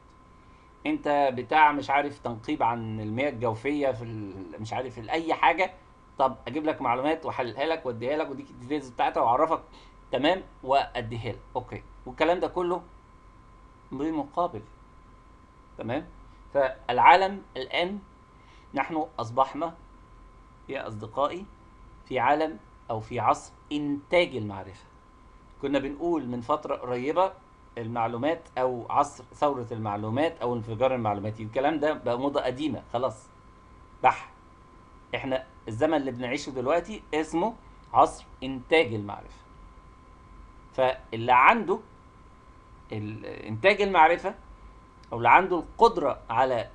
أنت بتاع مش عارف تنقيب عن المياه الجوفية في مش عارف أي حاجة؟ طب أجيب لك معلومات وأحللها لك وأديها لك وديك ال details بتاعتها وأعرفك. تمام؟ وأديها لك. okay. والكلام ده كله بمقابل. تمام؟ فالعالم الآن نحن أصبحنا يا أصدقائي في عالم أو في عصر إنتاج المعرفة. كنا بنقول من فترة قريبة المعلومات أو عصر ثورة المعلومات أو انفجار المعلوماتي الكلام ده بقى موضة قديمة خلاص. بح إحنا الزمن اللي بنعيشه دلوقتي اسمه عصر إنتاج المعرفة. فاللي عنده ال- إنتاج المعرفة أو اللي عنده القدرة على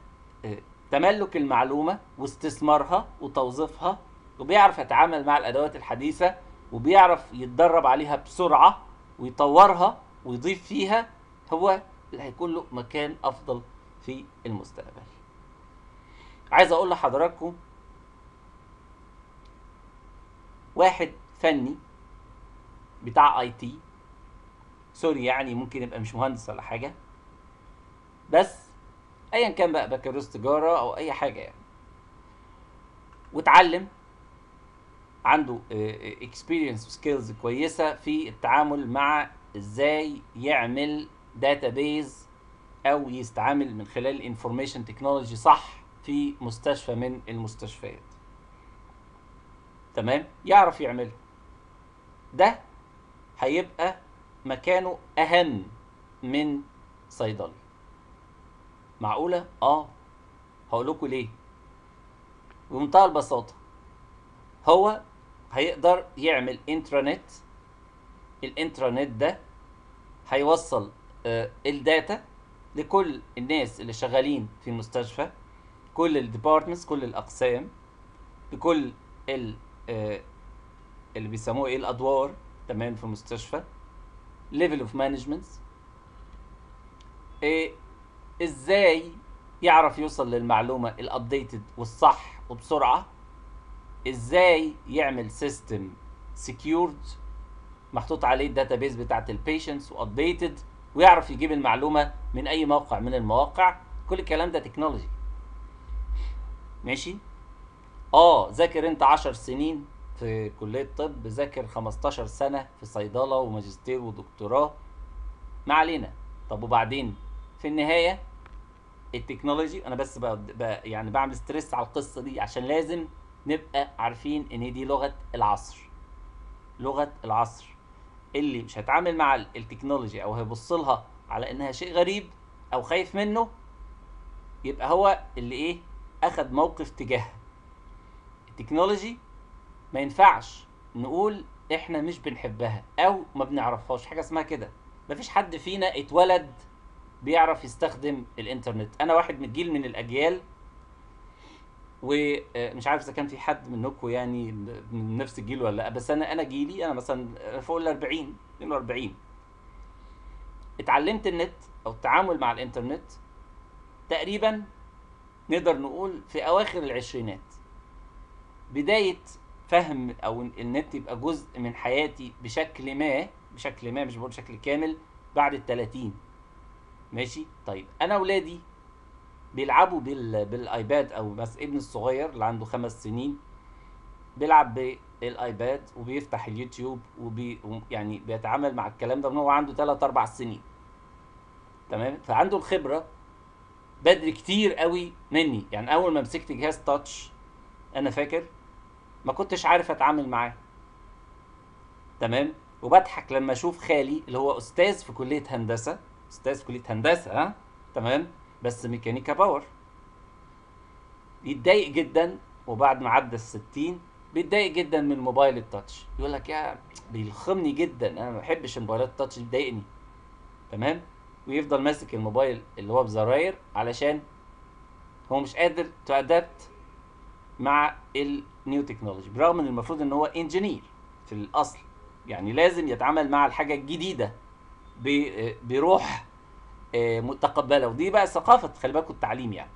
آه، تملك المعلومة واستثمارها وتوظيفها وبيعرف يتعامل مع الأدوات الحديثة وبيعرف يتدرب عليها بسرعة ويطورها ويضيف فيها هو اللي هيكون له مكان أفضل في المستقبل. عايز أقول لحضراتكم واحد فني بتاع IT sorry يعني ممكن يبقى مش مهندس ولا حاجة بس ايا كان بقى بكالوريوس تجارة أو أي حاجة يعني. واتعلم عنده experience و skills كويسة في التعامل مع إزاي يعمل database أو يستعمل من خلال ال information technology صح في مستشفى من المستشفيات. تمام؟ يعرف يعملها ده هيبقى مكانه أهم من صيدلي. معقولة؟ آه. هقول لكم ليه. بمنتهى البساطة هو هيقدر يعمل intranet ال intranet ده هيوصل آه، ال data لكل الناس اللي شغالين في المستشفى كل ال departments كل الأقسام بكل ال آه، اللي بيسموه إيه الأدوار تمام في المستشفى level of management إزاي يعرف يوصل للمعلومة ال updated والصح وبسرعة؟ إزاي يعمل system secured محطوط عليه ال database بتاعت ال patients و updated ويعرف يجيب المعلومة من أي موقع من المواقع؟ كل الكلام ده technology ماشي؟ آه ذاكر أنت 10 سنين في كلية طب ذاكر 15 سنة في صيدلة وماجستير ودكتوراه. ما علينا. طب وبعدين؟ في النهاية ال technology أنا بس ب... ب... يعني بعمل stress على القصة دي عشان لازم نبقى عارفين إن دي لغة العصر. لغة العصر. اللي مش هيتعامل مع ال- ال technology أو هيبص لها على إنها شيء غريب أو خايف منه يبقى هو اللي إيه؟ أخد موقف تجاهها التكنولوجي ما ينفعش نقول إحنا مش بنحبها أو ما بنعرفهاش. حاجة اسمها كده. مفيش حد فينا اتولد بيعرف يستخدم الإنترنت. أنا واحد من جيل من الأجيال ومش عارف إذا كان في حد منكم يعني من نفس الجيل ولا لأ بس أنا أنا جيلي أنا مثلا فوق ال 40 42 اتعلمت النت أو التعامل مع الإنترنت تقريبا نقدر نقول في أواخر العشرينات. بداية فهم أو النت يبقى جزء من حياتي بشكل ما بشكل ما مش بقول بشكل كامل بعد ال 30 ماشي؟ طيب أنا اولادي بيلعبوا بال... بال iPad أو بس ابني الصغير اللي عنده خمس سنين بيلعب بال iPad وبيفتح اليوتيوب وبي يعني بيتعامل مع الكلام ده من هو عنده 3 4 سنين. تمام؟ فعنده الخبرة بدري كتير قوي مني. يعني أول ما مسكت جهاز touch أنا فاكر ما كنتش عارف أتعامل معاه. تمام؟ وبضحك لما أشوف خالي اللي هو أستاذ في كلية هندسة أستاذ في كلية هندسة ها؟ تمام؟ بس ميكانيكا power. يتضايق جدا وبعد ما عدى الستين بيتضايق جدا من موبايل ال touch. يقول لك يا بيلخمني جدا أنا ما بحبش الموبايلات ال touch بيضايقني. تمام؟ ويفضل ماسك الموبايل اللي هو بزراير علشان هو مش قادر adapt مع ال new technology برغم إن المفروض إن هو engineer في الأصل. يعني لازم يتعامل مع الحاجة الجديدة. بروح آه، متقبلة. ودي بقى ثقافة خلي بالكم التعليم يعني.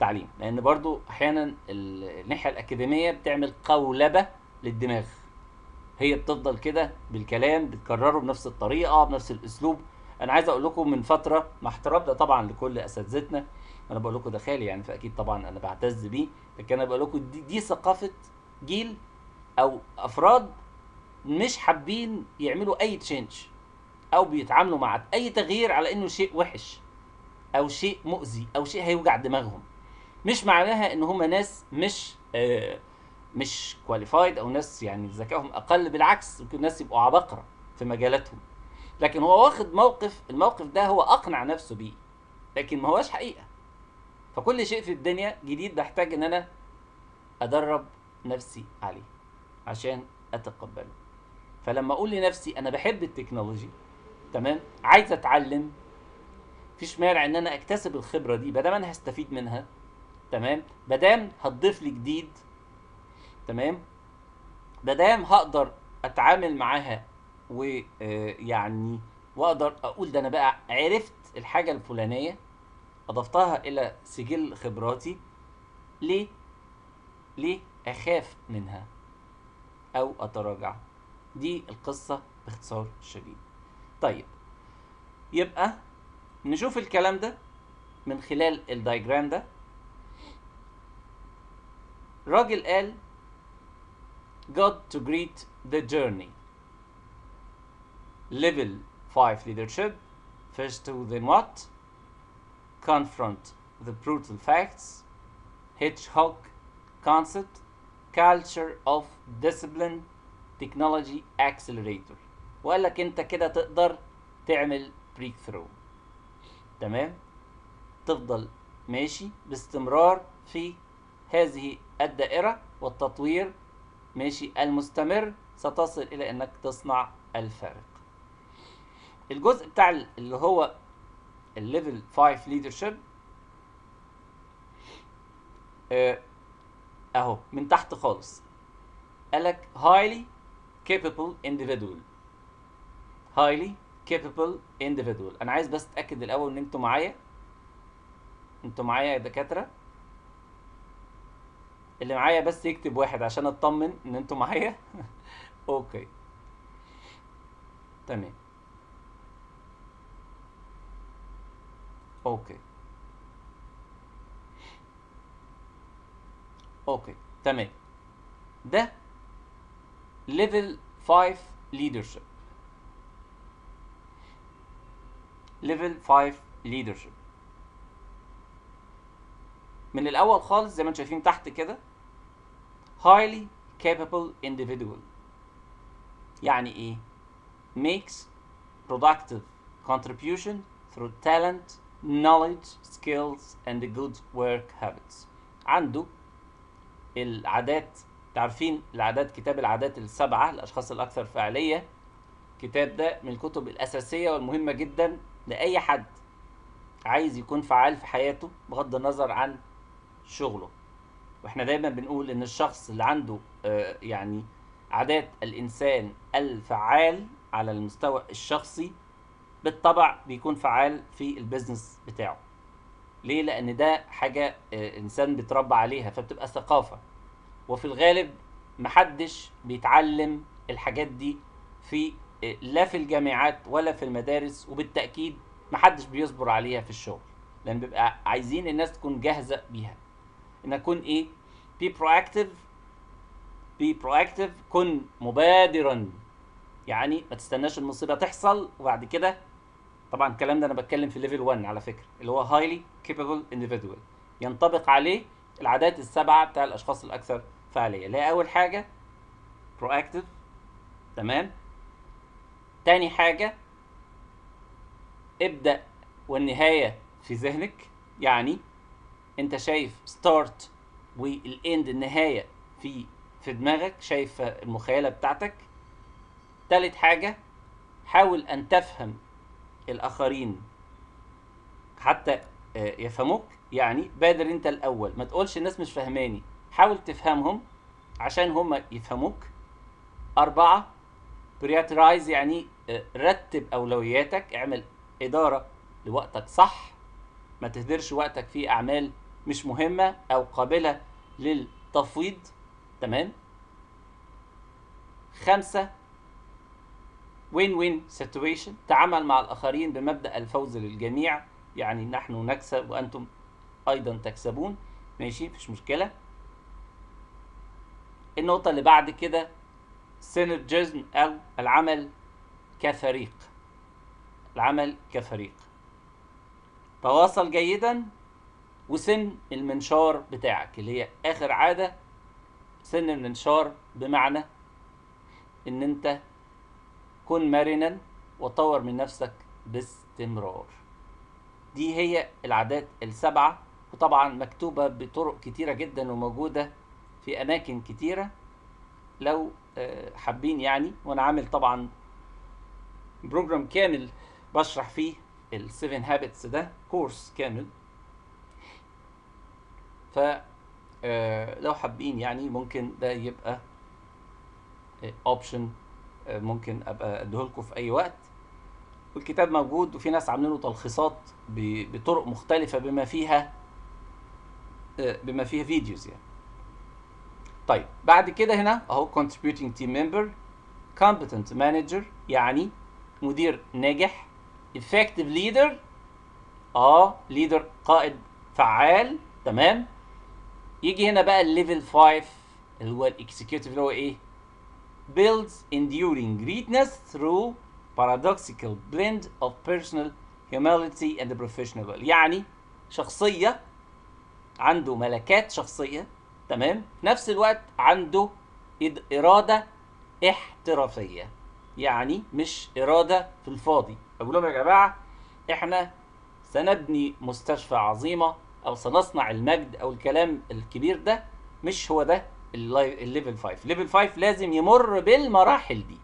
تعليم لأن برضو أحيانا ال- الناحية الأكاديمية بتعمل قولبة للدماغ. هي بتفضل كده بالكلام بتكرره بنفس الطريقة بنفس الأسلوب. أنا عايز أقول لكم من فترة مع احترامنا طبعا لكل أساتذتنا. أنا بقول لكم ده خالي يعني فأكيد طبعا أنا بعتز بيه. لكن أنا بقول لكم دي, دي ثقافة جيل أو أفراد مش حابين يعملوا أي تشينج أو بيتعاملوا مع أي تغيير على إنه شيء وحش أو شيء مؤذي أو شيء هيوجع دماغهم. مش معناها إن هم ناس مش آه مش qualified أو ناس يعني ذكائهم أقل بالعكس ممكن ناس يبقوا عباقره في مجالاتهم. لكن هو واخد موقف الموقف ده هو أقنع نفسه بيه لكن ما هوش حقيقة. فكل شيء في الدنيا جديد بحتاج إن أنا أدرب نفسي عليه عشان أتقبله. فلما أقول لنفسي أنا بحب ال technology تمام؟ عايز أتعلم. مفيش مانع إن أنا أكتسب الخبرة دي بدام أنا هستفيد منها تمام؟ بدام هتضيف لي جديد تمام؟ بدام هقدر أتعامل معاها ويعني وأقدر أقول ده أنا بقى عرفت الحاجة الفلانية أضفتها إلى سجل خبراتي. ليه؟ ليه أخاف منها أو أتراجع؟ دي القصة باختصار شديد. طيب يبقى نشوف الكلام ده من خلال الدايجرام ده راجل قال God to greet the journey level 5 leadership first to then what confront the brutal facts hedgehog concept culture of discipline technology accelerator وقال لك انت كده تقدر تعمل بريك ثرو تمام؟ تفضل ماشي باستمرار في هذه الدائرة والتطوير. ماشي؟ المستمر. ستصل إلى أنك تصنع الفارق. الجزء بتاع اللي هو ال level 5 leadership أهو من تحت خالص. قالك highly capable individual. Highly capable individual. أنا عايز بس أتأكد الأول إن أنتوا معايا. أنتوا معايا يا دكاترة؟ اللي معايا بس يكتب واحد عشان أطمن إن أنتوا معايا. (laughs) okay. تمام. okay. okay. تمام. ده level 5 leadership. level 5 leadership. من الأول خالص زي ما أنتم شايفين تحت كده highly capable individual. يعني إيه؟ makes productive contribution through talent knowledge skills and good work habits. عنده العادات تعرفين العادات كتاب العادات السبعة الأشخاص الأكثر فعالية. الكتاب ده من الكتب الأساسية والمهمة جدا. لأي حد عايز يكون فعال في حياته بغض النظر عن شغله. وإحنا دايما بنقول إن الشخص اللي عنده آه يعني عادات الإنسان الفعال على المستوى الشخصي بالطبع بيكون فعال في البيزنس بتاعه. ليه؟ لأن ده حاجة آه إنسان بيتربى عليها فبتبقى ثقافة. وفي الغالب محدش بيتعلم الحاجات دي في لا في الجامعات ولا في المدارس وبالتأكيد محدش بيصبر عليها في الشغل لأن بيبقى عايزين الناس تكون جاهزة بيها. ان اكون إيه؟ be proactive be proactive كن مبادرا. يعني ما تستناش المصيبة تحصل وبعد كده طبعا الكلام ده أنا بتكلم في ليفل 1 على فكرة اللي هو highly capable individual. ينطبق عليه العادات السبعة بتاع الأشخاص الأكثر فعالية. اللي هي أول حاجة proactive تمام؟ تاني حاجة ابدأ والنهاية في ذهنك يعني انت شايف start وال end النهاية في في دماغك شايف المخيلة بتاعتك. تالت حاجة حاول أن تفهم الآخرين حتى يفهموك يعني بادر أنت الأول. ما تقولش الناس مش فاهماني حاول تفهمهم عشان هم يفهموك. أربعة prioritize يعني رتب أولوياتك اعمل إدارة لوقتك صح ما تهدرش وقتك في أعمال مش مهمة أو قابلة للتفويض تمام؟ خمسة win win situation تعامل مع الآخرين بمبدأ الفوز للجميع يعني نحن نكسب وأنتم أيضا تكسبون ماشي؟ مفيش مشكلة. النقطة اللي بعد كده سينرجيزم أو العمل كفريق. العمل كفريق. تواصل جيدا وسن المنشار بتاعك اللي هي آخر عادة سن المنشار بمعنى إن أنت كن مرنا وتطور من نفسك باستمرار. دي هي العادات السبعة وطبعا مكتوبة بطرق كتيرة جدا وموجودة في أماكن كتيرة. لو حابين يعني وأنا عامل طبعا program كامل بشرح فيه ال 7 habits ده كورس كامل. ف آه، لو حابين يعني ممكن ده يبقى option ممكن أبقى اديهولكم في أي وقت. والكتاب موجود وفي ناس عاملين له تلخيصات بطرق مختلفة بما فيها آه، بما فيها videos يعني. طيب بعد كده هنا اهو contributing team member competent manager يعني مدير ناجح effective leader آه leader قائد فعال تمام يجي هنا بقى ال level 5 اللي هو ال executive اللي هو إيه builds enduring greatness through paradoxical blend of personal humility and professional. يعني شخصية عنده ملكات شخصية تمام؟ نفس الوقت عنده إرادة احترافية. يعني مش إرادة في الفاضي. أقول لهم يا جماعة إحنا سنبني مستشفى عظيمة أو سنصنع المجد أو الكلام الكبير ده مش هو ده ال level 5 level 5 لازم يمر بالمراحل دي.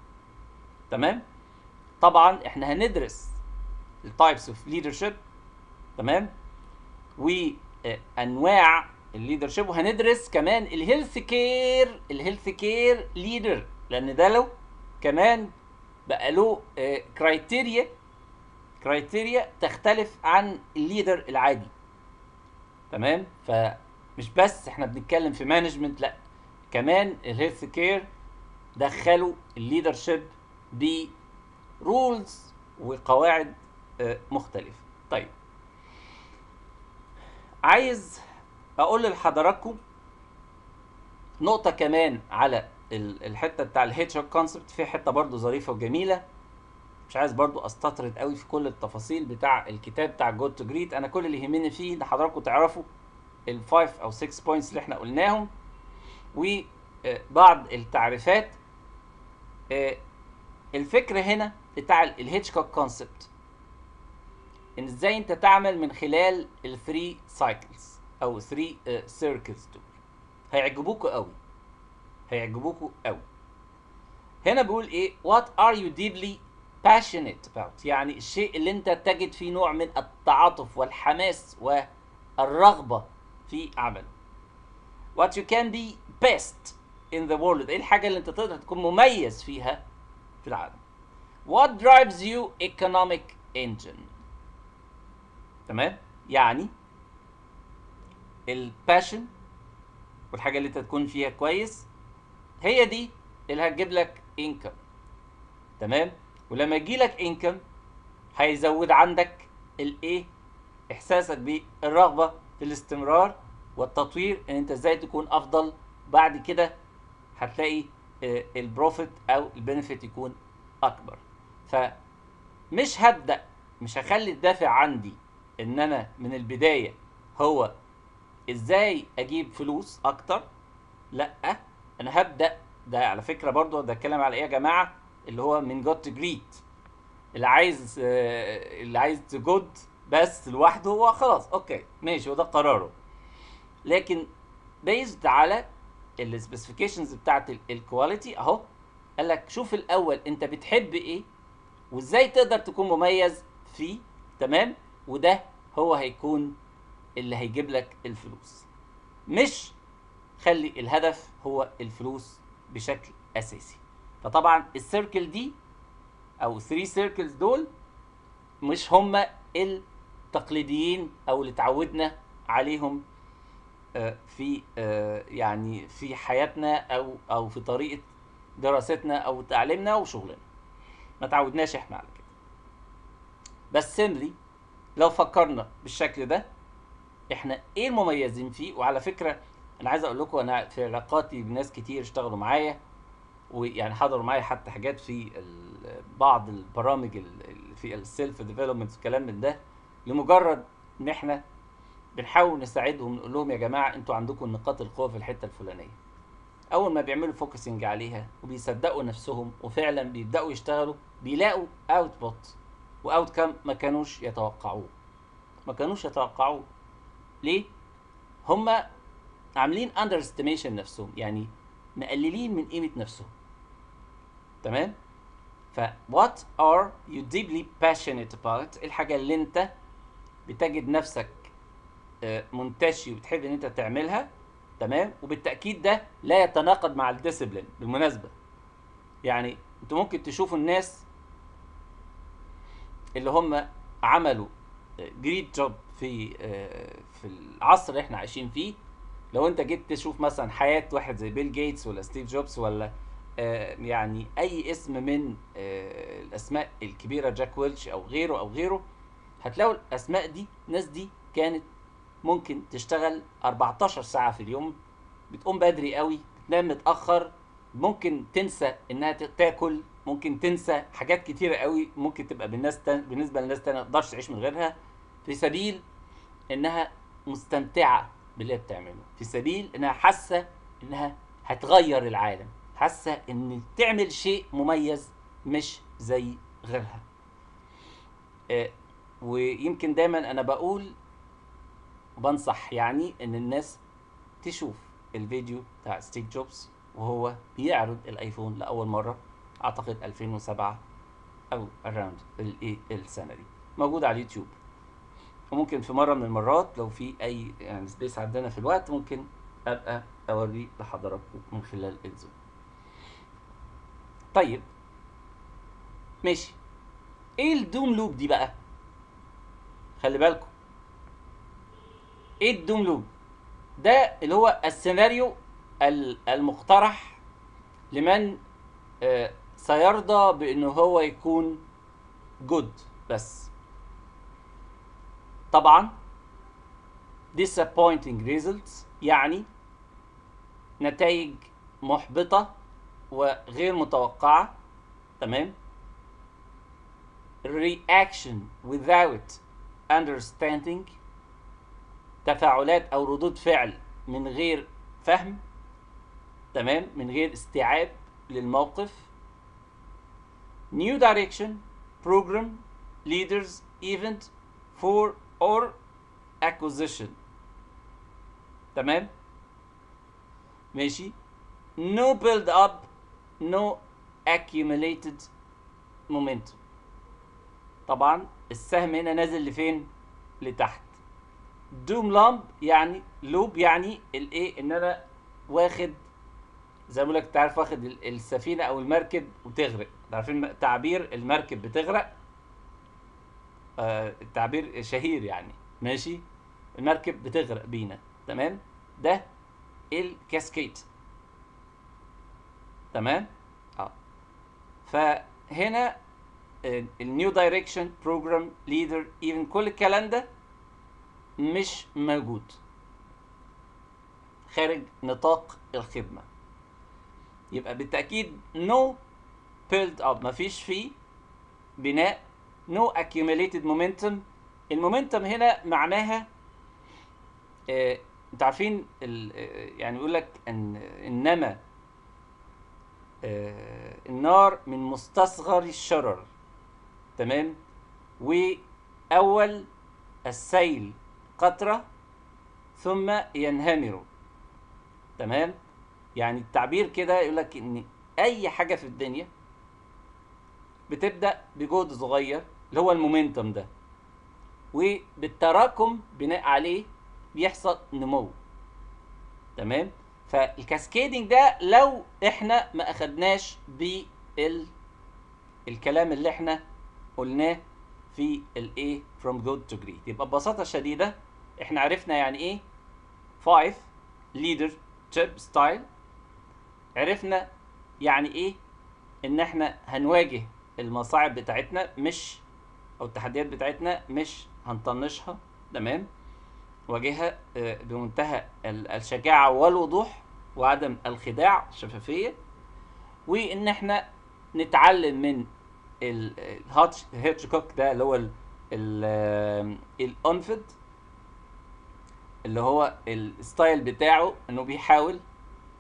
تمام؟ طبعا إحنا هندرس ال types of leadership تمام؟ وأنواع ال leadership وهندرس كمان ال healthcare ال healthcare leader لأن ده له كمان بقى له criteria criteria تختلف عن ال leader العادي. تمام؟ فمش بس إحنا بنتكلم في management لأ. كمان ال healthcare دخلوا ال leadership ب rules وقواعد آه، مختلفة. طيب. عايز أقول لحضراتكم نقطة كمان على ال- الحتة بتاع ال hedgehog concept في حتة برضو ظريفة وجميلة. مش عايز برضو أستطرد قوي في كل التفاصيل بتاع الكتاب بتاع Good to Great أنا كل اللي يهمني فيه إن حضراتكم تعرفوا ال five أو 6 points اللي إحنا قلناهم. وبعض التعريفات. آه، الفكرة هنا بتاع ال hedgehog concept إن إزاي أنت تعمل من خلال ال three circles أو 3 circles دول. هيعجبوكوا قوي. هيعجبوكوا قوي. هنا بيقول إيه؟ What are you deeply passionate about? يعني الشيء اللي انت تجد فيه نوع من التعاطف والحماس والرغبة في عمله. What you can be best in the world. إيه الحاجة اللي انت تقدر تكون مميز فيها في العالم؟ What drives you economic engine? تمام؟ يعني ال passion والحاجة اللي انت تكون فيها كويس هي دي اللي هتجيب لك income تمام؟ ولما يجي لك income هيزود عندك الايه؟ احساسك بالرغبة في الاستمرار والتطوير ان انت إزاي تكون افضل. بعد كده هتلاقي آه، ال profit أو ال benefit يكون اكبر. فمش هبدأ مش هخلي الدافع عندي ان أنا من البداية هو إزاي أجيب فلوس أكتر؟ لا أنا هبدأ. ده على فكرة برضو ده اتكلم على إيه يا جماعة؟ اللي هو من Good to Great اللي عايز آه، اللي عايز good بس لوحده هو خلاص. okay ماشي وده قراره. لكن based على ال specifications بتاعت ال quality اهو قال لك شوف الأول انت بتحب إيه وازاي تقدر تكون مميز فيه تمام؟ وده هو هيكون اللي هيجيب لك الفلوس. مش خلي الهدف هو الفلوس بشكل أساسي. فطبعا ال circle دي أو 3 circles دول مش هم التقليديين أو اللي اتعودنا عليهم آه، في آه، يعني في حياتنا أو أو في طريقة دراستنا أو تعليمنا وشغلنا. ما تعودناش إحنا على كده. بس simply لو فكرنا بالشكل ده إحنا إيه المميزين فيه؟ وعلى فكرة أنا عايز أقول لكم أنا في علاقاتي بناس كتير اشتغلوا معايا ويعني حضروا معايا حتى حاجات في بعض البرامج ال- ال- في ال self development والكلام من ده لمجرد إن إحنا بنحاول نساعدهم نقول لهم يا جماعة أنتوا عندكم نقاط القوة في الحتة الفلانية. أول ما بيعملوا focusing عليها وبيصدقوا نفسهم وفعلا بيبدأوا يشتغلوا بيلاقوا output و outcome ما كانوش يتوقعوه. ما كانوش يتوقعوه. ليه؟ هم عاملين under estimation نفسهم يعني مقللين من قيمة نفسهم. تمام؟ ف what are you deeply passionate about الحاجة اللي انت بتجد نفسك آه، منتشي وبتحب ان انت تعملها تمام؟ وبالتأكيد ده لا يتناقض مع ال discipline بالمناسبة. يعني أنتوا ممكن تشوفوا الناس اللي هم عملوا great job في آه، في العصر اللي إحنا عايشين فيه لو انت جيت تشوف مثلا حياة واحد زي بيل جيتس ولا ستيف جوبز ولا آه، يعني أي اسم من آه، الأسماء الكبيرة جاك ويلش أو غيره أو غيره هتلاقوا الأسماء دي الناس دي كانت ممكن تشتغل 14 ساعة في اليوم بتقوم بدري قوي بتنام متأخر ممكن تنسى إنها تاكل ممكن تنسى حاجات كتيرة قوي ممكن تبقى بالناس تان... بالنسبة للناس تانية ما تقدرش تعيش من غيرها. في سبيل إنها مستمتعة باللي بتعمله. في سبيل إنها حاسة إنها هتغير العالم. حاسة إن تعمل شيء مميز مش زي غيرها. آه، ويمكن دايما أنا بقول وبنصح يعني إن الناس تشوف الفيديو بتاع ستيف جوبز وهو بيعرض الآيفون لأول مرة أعتقد 2007 أو around الايه السنة دي. موجود على اليوتيوب. وممكن في مرة من المرات لو في أي يعني space عندنا في الوقت ممكن أبقى اوريه لحضراتكم من خلال الزوم. طيب. ماشي. إيه ال doom loop دي بقى؟ خلي بالكم. إيه ال doom loop ده اللي هو السيناريو ال- المقترح لمن آه، سيرضى بإنه هو يكون good بس. طبعا disappointing results يعني نتائج محبطة وغير متوقعة تمام reaction without understanding تفاعلات أو ردود فعل من غير فهم تمام من غير استيعاب للموقف new direction program leaders event for or acquisition. تمام؟ ماشي. No build up no accumulated momentum. طبعا السهم هنا نازل لفين؟ لتحت. دوم لامب يعني لوب يعني الايه إن أنا واخد زي ما بقول لك تعرف واخد ال- السفينة أو المركب وتغرق. عارفين تعبير المركب بتغرق؟ التعبير شهير يعني. ماشي؟ المركب بتغرق بينا. تمام؟ ده ال cascade. تمام؟ آه. فهنا ال new direction program leader event كل الكلام ده مش موجود. خارج نطاق الخدمة. يبقى بالتأكيد no build up. مفيش فيه بناء no accumulated momentum. المومنتم هنا معناها آه أنتوا عارفين ال- آه، يعني يقول لك إن إنما آه النار من مستصغر الشرر. تمام؟ وأول السيل قطرة ثم ينهمر. تمام؟ يعني التعبير كده يقول لك إن أي حاجة في الدنيا بتبدأ بجهد صغير اللي هو ال momentum ده. وبالتراكم بناء عليه بيحصل نمو. تمام؟ فال cascading ده لو إحنا ما أخدناش بال الكلام اللي إحنا قلناه في الايه from good to great. يبقى ببساطة شديدة إحنا عرفنا يعني إيه؟ 5 leadership style. عرفنا يعني إيه؟ إن إحنا هنواجه المصاعب بتاعتنا مش أو التحديات بتاعتنا مش هنطنشها تمام؟ واجهها آه، بمنتهى ال- الشجاعة والوضوح وعدم الخداع الشفافية وإن إحنا نتعلم من ال hedge hedgehog ده اللي هو ال- ال- القنفد اللي هو ال style بتاعه إنه بيحاول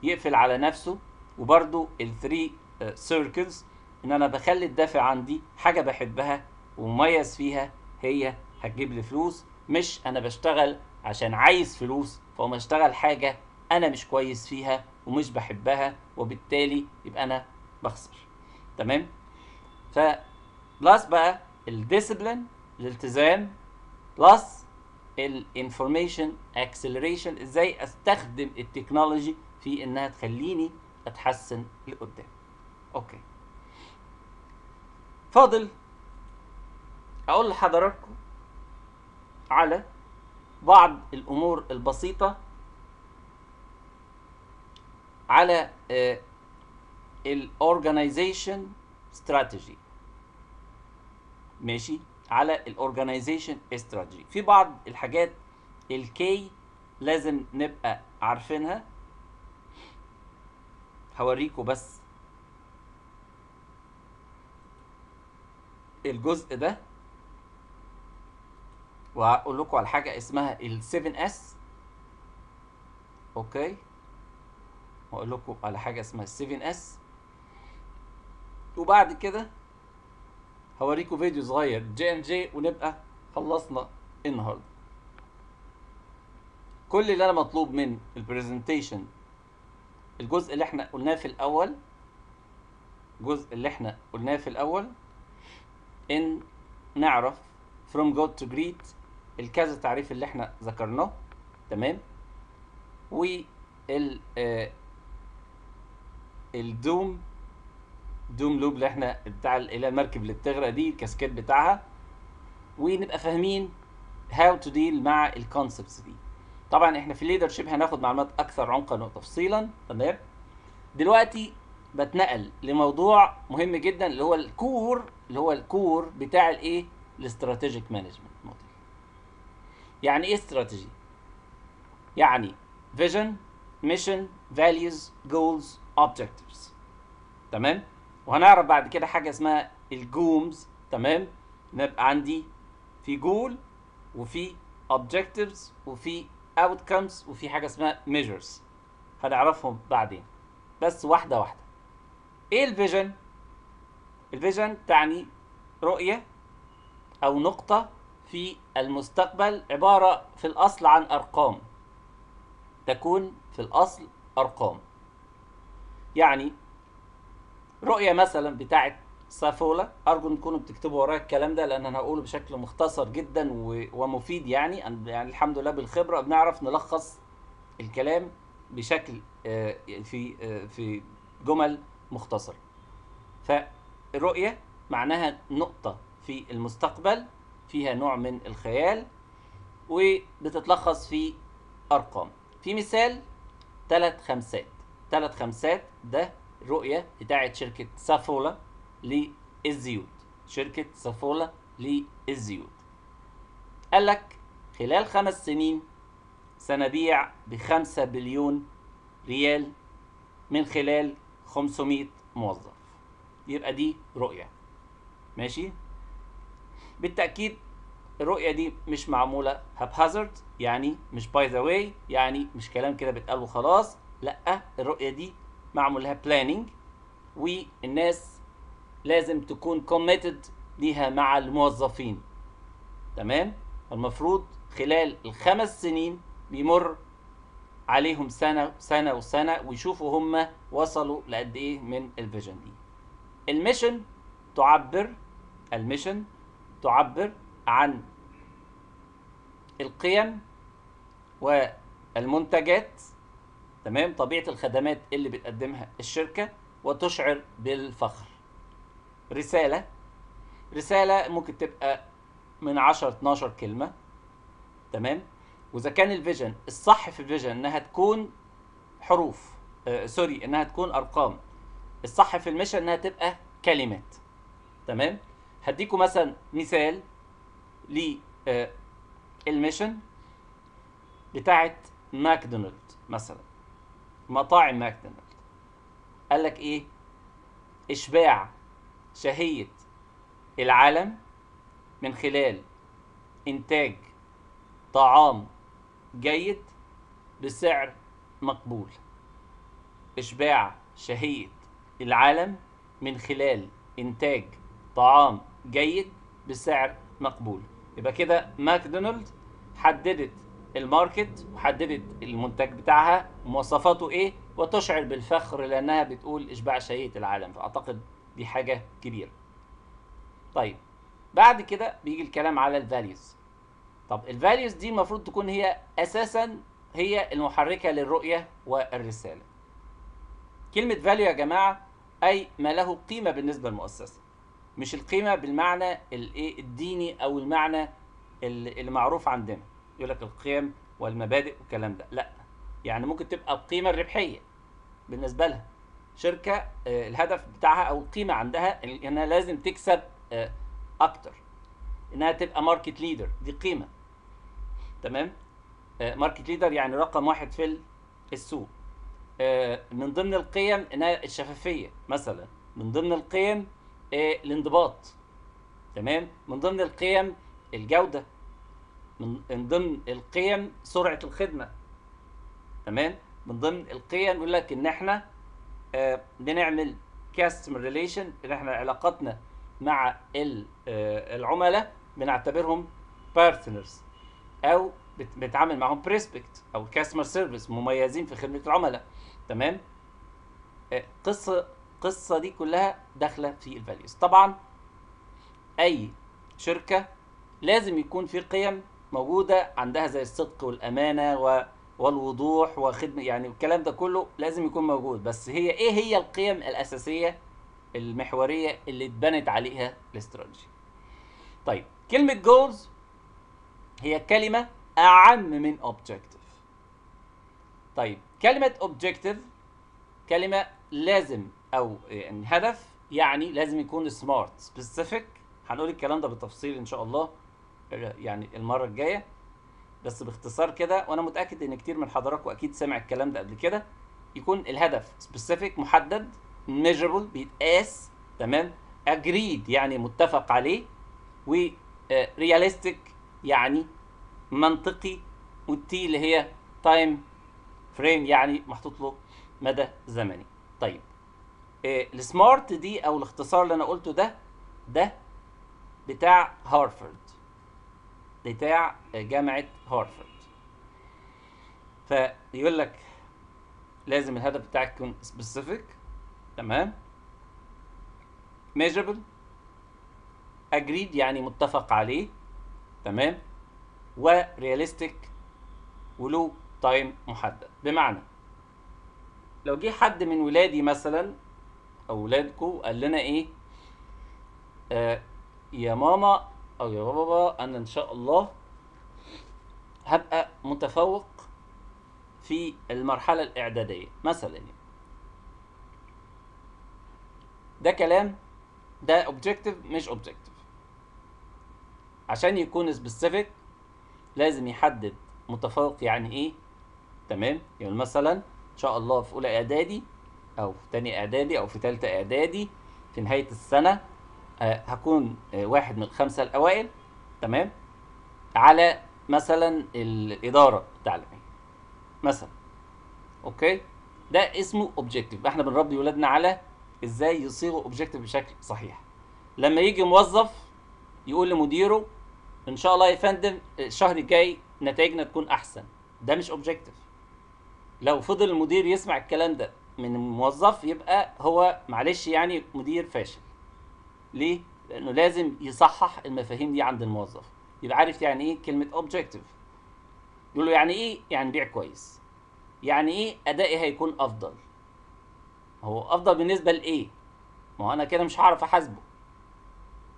يقفل على نفسه. وبرده ال three circles إن أنا بخلي الدافع عندي حاجة بحبها ومميز فيها هي هتجيب لي فلوس مش أنا بشتغل عشان عايز فلوس فأقوم أشتغل حاجة أنا مش كويس فيها ومش بحبها وبالتالي يبقى أنا بخسر. تمام؟ ف plus بقى ال discipline الالتزام plus ال information acceleration إزاي أستخدم ال technology في إنها تخليني أتحسن لقدام. okay. فاضل أقول لحضراتكم على بعض الأمور البسيطة على ال organization strategy ماشي؟ على ال organization strategy في بعض الحاجات ال key لازم نبقى عارفينها. هوريكم بس الجزء ده. وهقول لكم على حاجة اسمها ال 7 S okay؟ واقول لكم على حاجة اسمها ال 7 S وبعد كده هوريكم فيديو صغير جي ان جي ونبقى خلصنا النهارده. كل اللي أنا مطلوب من ال presentation الجزء اللي إحنا قلناه في الأول الجزء اللي إحنا قلناه في الأول إن نعرف from good to great الكذا تعريف اللي إحنا ذكرناه تمام؟ وال آه ال doom doom loop اللي إحنا بتاع إلى المركب اللي بتغرق دي ال cascade بتاعها. ونبقى فاهمين how to deal مع ال concepts دي. طبعا إحنا في ال leadership هناخد معلومات أكثر عمقا وتفصيلا تمام؟ دلوقتي بتنقل لموضوع مهم جدا اللي هو ال core اللي هو ال core بتاع الإيه؟ ال strategic management model. يعني إيه استراتيجي؟ يعني vision mission values goals objectives تمام؟ وهنعرف بعد كده حاجة اسمها ال GOOMs. تمام؟ نبقى عندي في جول وفي objectives وفي outcomes وفي حاجة اسمها measures. هنعرفهم بعدين. بس واحدة واحدة. إيه ال vision. ال vision تعني رؤية أو نقطة في المستقبل عبارة في الأصل عن أرقام. تكون في الأصل أرقام. يعني رؤية مثلا بتاعت سافولا أرجو إن تكونوا بتكتبوا ورايا الكلام ده لأن أنا هقوله بشكل مختصر جدا ومفيد يعني. يعني الحمد لله بالخبرة بنعرف نلخص الكلام بشكل آه، في آه، في جمل مختصره فالرؤية معناها نقطة في المستقبل فيها نوع من الخيال وبتتلخص في أرقام. في مثال ثلاث خمسات. ثلاث خمسات ده الرؤيه بتاعت شركة سافولا للزيوت. شركة سافولا للزيوت. قال لك خلال خمس سنين سنبيع بخمسة بليون ريال من خلال 500 موظف. يبقى دي رؤية. ماشي؟ بالتأكيد الرؤية دي مش معمولة haphazard يعني مش by the way يعني مش كلام كده بيتقال وخلاص. لأ الرؤية دي معمول لها planning والناس لازم تكون committed ليها مع الموظفين. تمام؟ المفروض خلال الخمس سنين بيمر عليهم سنة سنة وسنة ويشوفوا هم وصلوا لقد إيه من ال vision دي. ال mission تعبر ال mission تعبر عن القيم والمنتجات تمام؟ طبيعة الخدمات اللي بتقدمها الشركة وتشعر بالفخر. رسالة رسالة ممكن تبقى من 10 12 كلمة تمام؟ وإذا كان ال vision الصح في ال vision إنها تكون حروف آه sorry إنها تكون أرقام. الصح في ال mission إنها تبقى كلمات. تمام؟ هديكم مثلا مثال ل آه بتاعت ماكدونالد مثلا. مطاعم ماكدونالد. قال لك إيه؟ إشباع شهية العالم من خلال إنتاج طعام جيد بسعر مقبول. إشباع شهية العالم من خلال إنتاج طعام جيد بسعر مقبول. يبقى كده ماكدونالدز حددت ال market وحددت المنتج بتاعها مواصفاته إيه؟ وتشعر بالفخر لأنها بتقول إشباع شهية العالم. فأعتقد دي حاجة كبيرة. طيب بعد كده بيجي الكلام على ال values طب ال values دي المفروض تكون هي أساسا هي المحركة للرؤية والرسالة. كلمة فاليو يا جماعة أي ما له قيمة بالنسبة للمؤسسة. مش القيمة بالمعنى الإيه الديني أو المعنى اللي معروف عندنا. يقول لك القيم والمبادئ والكلام ده. لأ يعني ممكن تبقى القيمة الربحية بالنسبة لها. شركة آه، الهدف بتاعها أو القيمة عندها إنها لازم تكسب آه، أكتر. إنها تبقى market leader دي قيمة. تمام؟ market leader يعني رقم واحد في السوق. آه، من ضمن القيم انها الشفافية مثلا. من ضمن القيم آه، الانضباط. تمام؟ من ضمن القيم الجودة. من من ضمن القيم سرعة الخدمة. تمام؟ من ضمن القيم يقول لك إن إحنا آه، بنعمل customer relation إن إحنا علاقاتنا مع ال- آه، العملاء بنعتبرهم partners أو بت- بنتعامل معاهم ب respect أو customer service مميزين في خدمة العملاء. تمام؟ آه، قصة القصة دي كلها داخلة في ال values طبعا أي شركة لازم يكون في قيم موجودة عندها زي الصدق والأمانة والوضوح وخدمه يعني الكلام ده كله لازم يكون موجود. بس هي إيه هي القيم الأساسية المحورية اللي اتبنت عليها الاستراتيجي؟ طيب كلمة goals هي كلمة أعم من objective. طيب كلمة objective كلمة لازم أو يعني هدف يعني لازم يكون SMART specific هنقول الكلام ده بالتفصيل إن شاء الله يعني المرة الجاية. بس باختصار كده وأنا متأكد إن كتير من حضراتكم أكيد سمع الكلام ده قبل كده. يكون الهدف specific محدد measurable بيتقاس تمام؟ agreed يعني متفق عليه. و realistic يعني منطقي وال T اللي هي time frame يعني محطوط له مدى زمني. طيب آه، ال SMART دي أو الاختصار اللي أنا قلته ده ده بتاع هارفارد بتاع جامعة هارفارد فيقول لك لازم الهدف بتاعك يكون specific تمام؟ measurable agreed يعني متفق عليه. تمام؟ و realistic وله time محدد. بمعنى لو جه حد من ولادي مثلا أو ولادكم قال لنا إيه؟ آه يا ماما أو يا بابا أنا إن شاء الله هبقى متفوق في المرحلة الإعدادية. مثلا يعني. ده كلام ده objective مش objective عشان يكون specific لازم يحدد متفوق يعني إيه. تمام؟ يعني مثلا إن شاء الله في أولى إعدادي أو في تاني إعدادي أو في تالتة إعدادي في نهاية السنة آه، هكون آه، واحد من الخمسة الأوائل. تمام؟ على مثلا الإدارة التعليميه مثلا. okay؟ ده اسمه objective إحنا بنربي ولادنا على إزاي يصيغوا objective بشكل صحيح. لما يجي موظف يقول لمديره إن شاء الله يا فندم الشهر الجاي نتائجنا تكون أحسن. ده مش objective لو فضل المدير يسمع الكلام ده من الموظف يبقى هو معلش يعني مدير فاشل. ليه؟ لأنه لازم يصحح المفاهيم دي عند الموظف. يبقى عارف يعني إيه كلمة objective يقول له يعني إيه؟ يعني بيع كويس. يعني إيه أدائي هيكون أفضل؟ هو أفضل بالنسبة لإيه؟ ما هو أنا كده مش هعرف أحاسبه.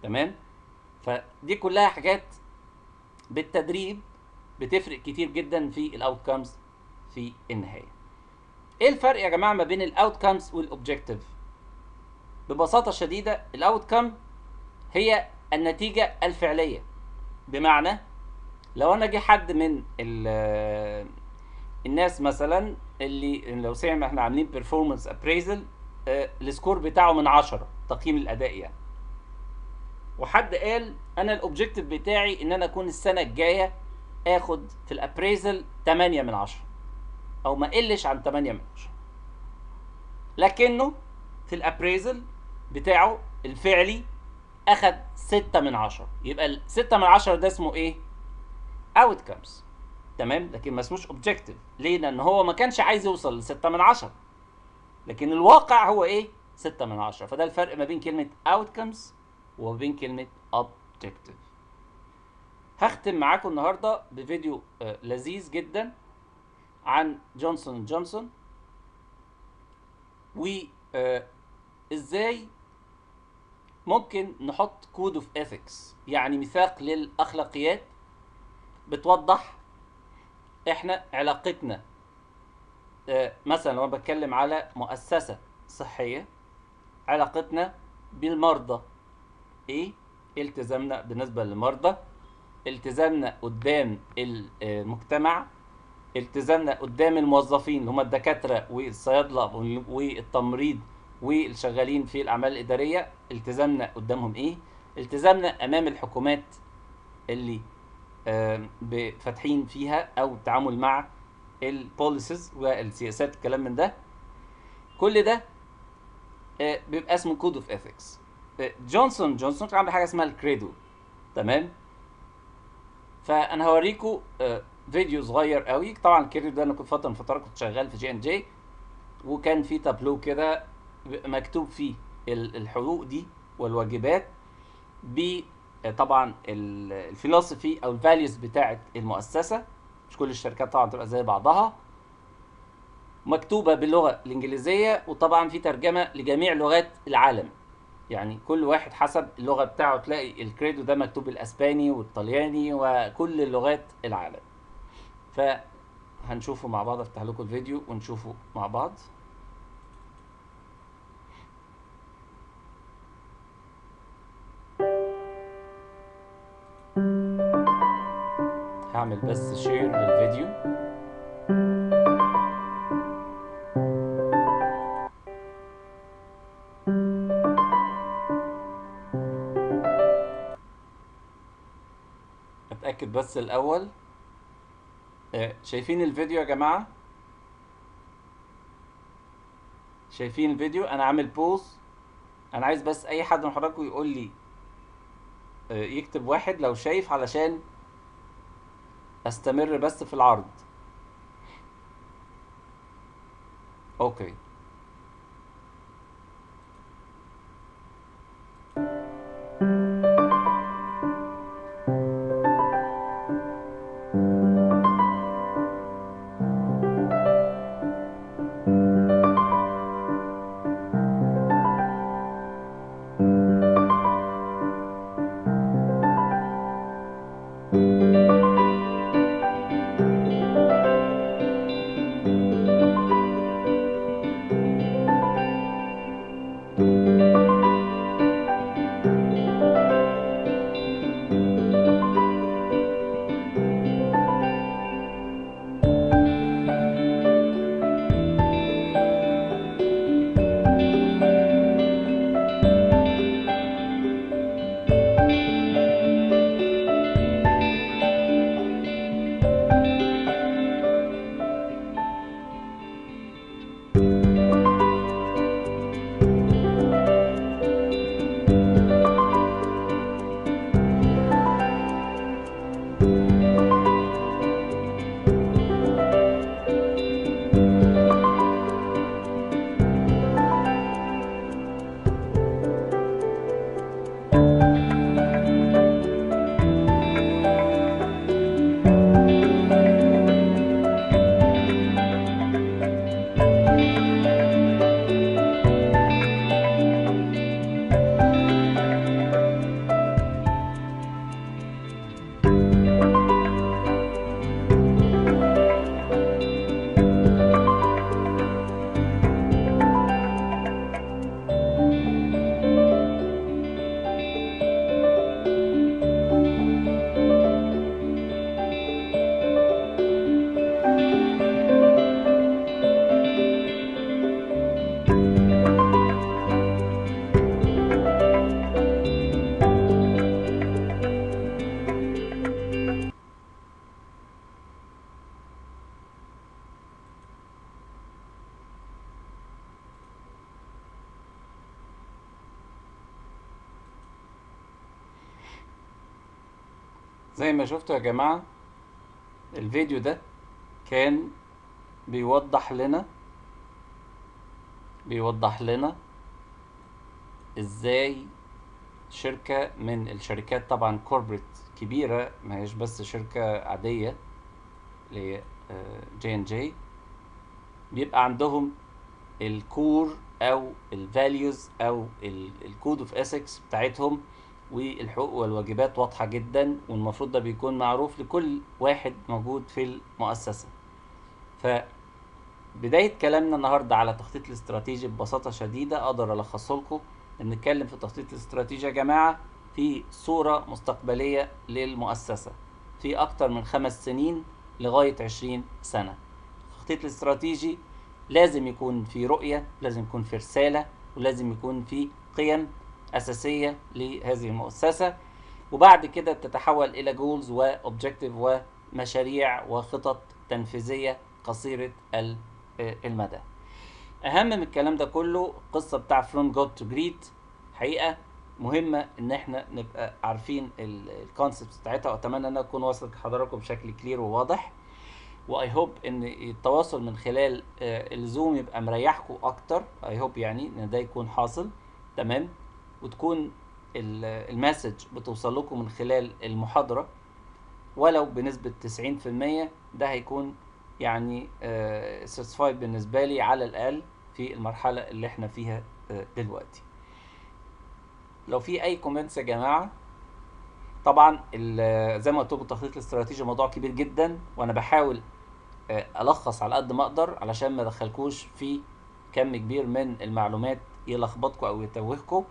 تمام؟ فدي كلها حاجات بالتدريب بتفرق كتير جدا في ال outcomes في النهاية. إيه الفرق يا جماعة ما بين ال outcomes وال objective ببساطة شديدة ال outcome هي النتيجة الفعلية. بمعنى لو أنا جه حد من ال- الناس مثلا اللي لو سمع إحنا عاملين performance appraisal ال score بتاعه من عشرة تقييم الأداء يعني. وحد قال أنا ال objective بتاعي إن أنا أكون السنة الجاية آخد في ال appraisal 8 من 10 أو ما اقلش عن 8 من 10 لكنه في ال appraisal بتاعه الفعلي أخد ستة من عشرة. يبقى الستة من عشرة ده اسمه إيه؟ outcomes. تمام؟ لكن ما اسموش objective. ليه؟ لأن هو ما كانش عايز يوصل لستة من عشرة. لكن الواقع هو إيه؟ ستة من عشرة. فده الفرق ما بين كلمة outcomes وما بين كلمة objective. هختم معاكم النهارده بفيديو آه لذيذ جدا عن جونسون جونسون. و آه إزاي ممكن نحط code of ethics يعني ميثاق للأخلاقيات بتوضح إحنا علاقتنا آه مثلا لو بتكلم على مؤسسة صحية علاقتنا بالمرضى. إيه؟ التزامنا بالنسبة للمرضى التزامنا قدام المجتمع التزامنا قدام الموظفين اللي هم الدكاترة والصيادلة والتمريض والشغالين في الأعمال الإدارية التزامنا قدامهم إيه؟ التزامنا أمام الحكومات اللي فاتحين فيها أو التعامل مع ال policies والسياسات الكلام من ده. كل ده بيبقى اسمه code of ethics جونسون جونسون كان عامل حاجة اسمها ال credo تمام؟ فأنا هوريكم فيديو صغير قوي. طبعا ال credo ده أنا كنت فترة من فترات كنت شغال في جي ان جي وكان في تابلو كده مكتوب فيه الحقوق دي والواجبات ب طبعا الفلسفي أو الفاليوز بتاعه المؤسسة. مش كل الشركات طبعا تبقى زي بعضها. مكتوبة باللغة الإنجليزية وطبعا في ترجمة لجميع لغات العالم. يعني كل واحد حسب اللغة بتاعه تلاقي الكريدو ده مكتوب بالاسباني والطلياني وكل لغات العالم. فهنشوفه مع بعض أفتح لكم الفيديو ونشوفه مع بعض. هعمل بس share للفيديو. اتاكد بس الأول. شايفين الفيديو يا جماعة؟ شايفين الفيديو؟ أنا عامل pause أنا عايز بس أي حد من حضراتكم يقول لي يكتب واحد لو شايف علشان أستمر بس في العرض. أوكي. زي ما شفتوا يا جماعة الفيديو ده كان بيوضح لنا بيوضح لنا إزاي شركة من الشركات طبعا corporate كبيرة ما هيش بس شركة عادية اللي هي جي ان جي بيبقى عندهم ال core أو ال values أو ال code of ethics بتاعتهم والحقوق والواجبات واضحة جدا والمفروض ده بيكون معروف لكل واحد موجود في المؤسسة. فبداية كلامنا النهاردة على التخطيط الاستراتيجي ببساطة شديدة أقدر ألخصه لكم نتكلم في التخطيط الاستراتيجي يا جماعة في صورة مستقبلية للمؤسسة في أكتر من خمس سنين لغاية عشرين سنة. التخطيط الاستراتيجي لازم يكون في رؤية لازم يكون في رسالة ولازم يكون في قيم أساسية لهذه المؤسسة. وبعد كده تتحول إلى goals و objective ومشاريع وخطط تنفيذية قصيرة المدى. أهم من الكلام ده كله القصة بتاع From Good to Great حقيقة مهمة إن إحنا نبقى عارفين ال concept بتاعتها وأتمنى إنها تكون وصلت لحضراتكم بشكل clear وواضح. و I hope إن التواصل من خلال الزوم يبقى مريحكم أكتر. I hope يعني إن ده يكون حاصل. تمام؟ وتكون ال message بتوصل لكم من خلال المحاضرة ولو بنسبة 90% ده هيكون يعني satisfied بالنسبة لي على الأقل في المرحلة اللي إحنا فيها دلوقتي. لو في أي comments يا جماعة طبعا زي ما قلت لكم التخطيط الاستراتيجي موضوع كبير جدا وأنا بحاول ألخص على قد ما أقدر علشان ما أدخلكوش في كم كبير من المعلومات يلخبطكم أو يتوهكم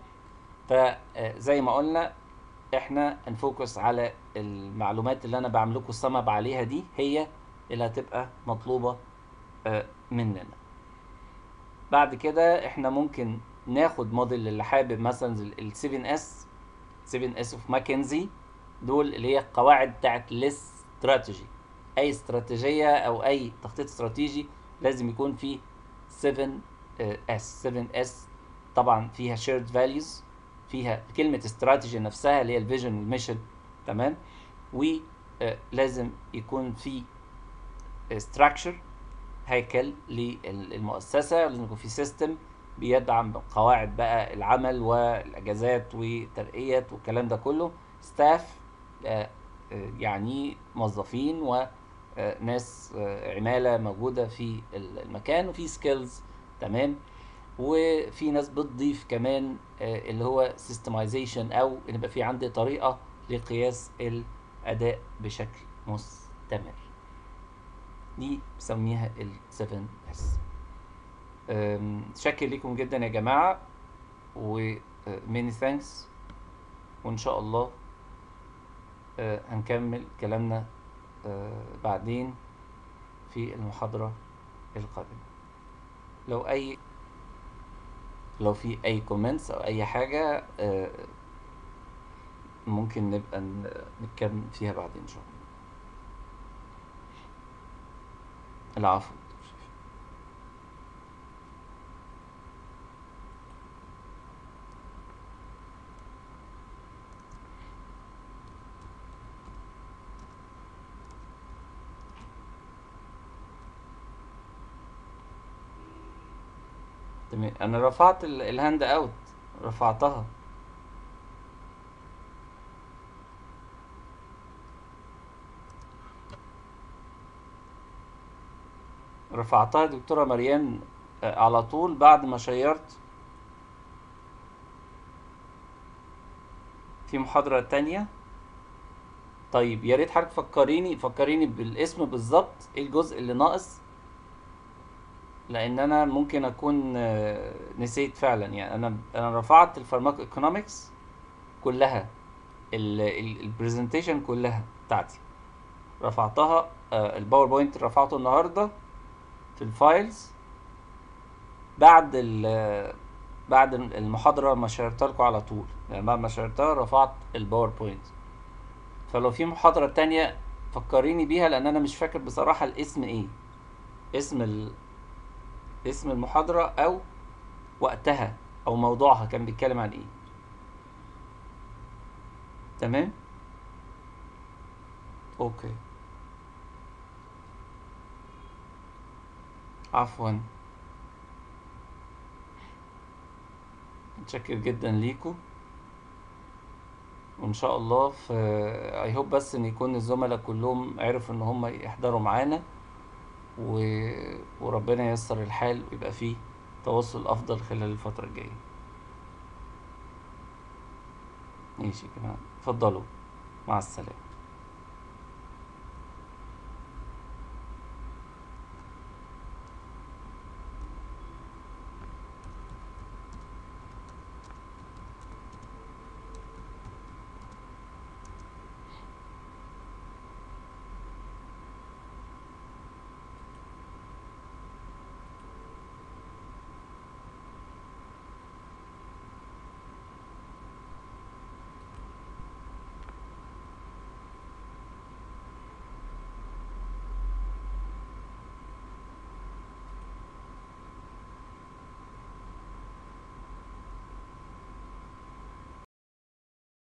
فزي ما قلنا إحنا هنفوكس على المعلومات اللي أنا بعمل لكم السمب عليها دي هي اللي هتبقى مطلوبة مننا. بعد كده إحنا ممكن ناخد موديل اللي حابب مثلا ال 7 S 7 S of McKinsey دول اللي هي القواعد بتاعت الاستراتيجي أي استراتيجية أو أي تخطيط استراتيجي لازم يكون فيه 7 S 7 S طبعا فيها shared values فيها كلمة استراتيجي نفسها اللي هي ال vision وال mission تمام؟ ولازم يكون في structure هيكل للمؤسسة لازم يكون في system بيدعم قواعد بقى العمل والأجازات والترقيات والكلام ده كله. staff يعني موظفين وناس عمالة موجودة في المكان وفي skills تمام؟ وفي ناس بتضيف كمان اللي هو systemization أو إن يبقى في عندي طريقة لقياس الأداء بشكل مستمر. دي بسميها ال 7 S شاكر لكم جدا يا جماعة و many thanks وإن شاء الله هنكمل كلامنا بعدين في المحاضرة القادمة. لو أي لو في أي comments أو أي حاجة ممكن نبقى نتكلم فيها بعدين إن شاء الله. العفو تمام أنا رفعت ال handout رفعتها. رفعتها دكتورة مريم على طول بعد ما شيرت. في محاضرة تانية. طيب يا ريت حضرتك فكريني فكريني بالاسم بالظبط إيه الجزء اللي ناقص؟ لأن أنا ممكن اكون نسيت فعلا. يعني أنا أنا رفعت ال pharmacoeconomics كلها ال presentation كلها بتاعتي. رفعتها ال PowerPoint رفعته النهارده في ال files بعد بعد المحاضرة ما share تها لكم على طول. يعني بعد ما share تها رفعت ال PowerPoint فلو في محاضرة تانية فكريني بيها لأن أنا مش فاكر بصراحة الاسم إيه. اسم ال... اسم المحاضرة أو وقتها أو موضوعها كان بيتكلم عن إيه. تمام؟ أوكي. عفوا. متشكر جدا ليكم وإن شاء الله في اي هوب بس إن يكون الزملاء كلهم عرفوا إن هم يحضروا معانا. و... وربنا ييسر الحال ويبقى فيه تواصل أفضل خلال الفترة الجاية. ماشي جماعة اتفضلوا. مع السلامة.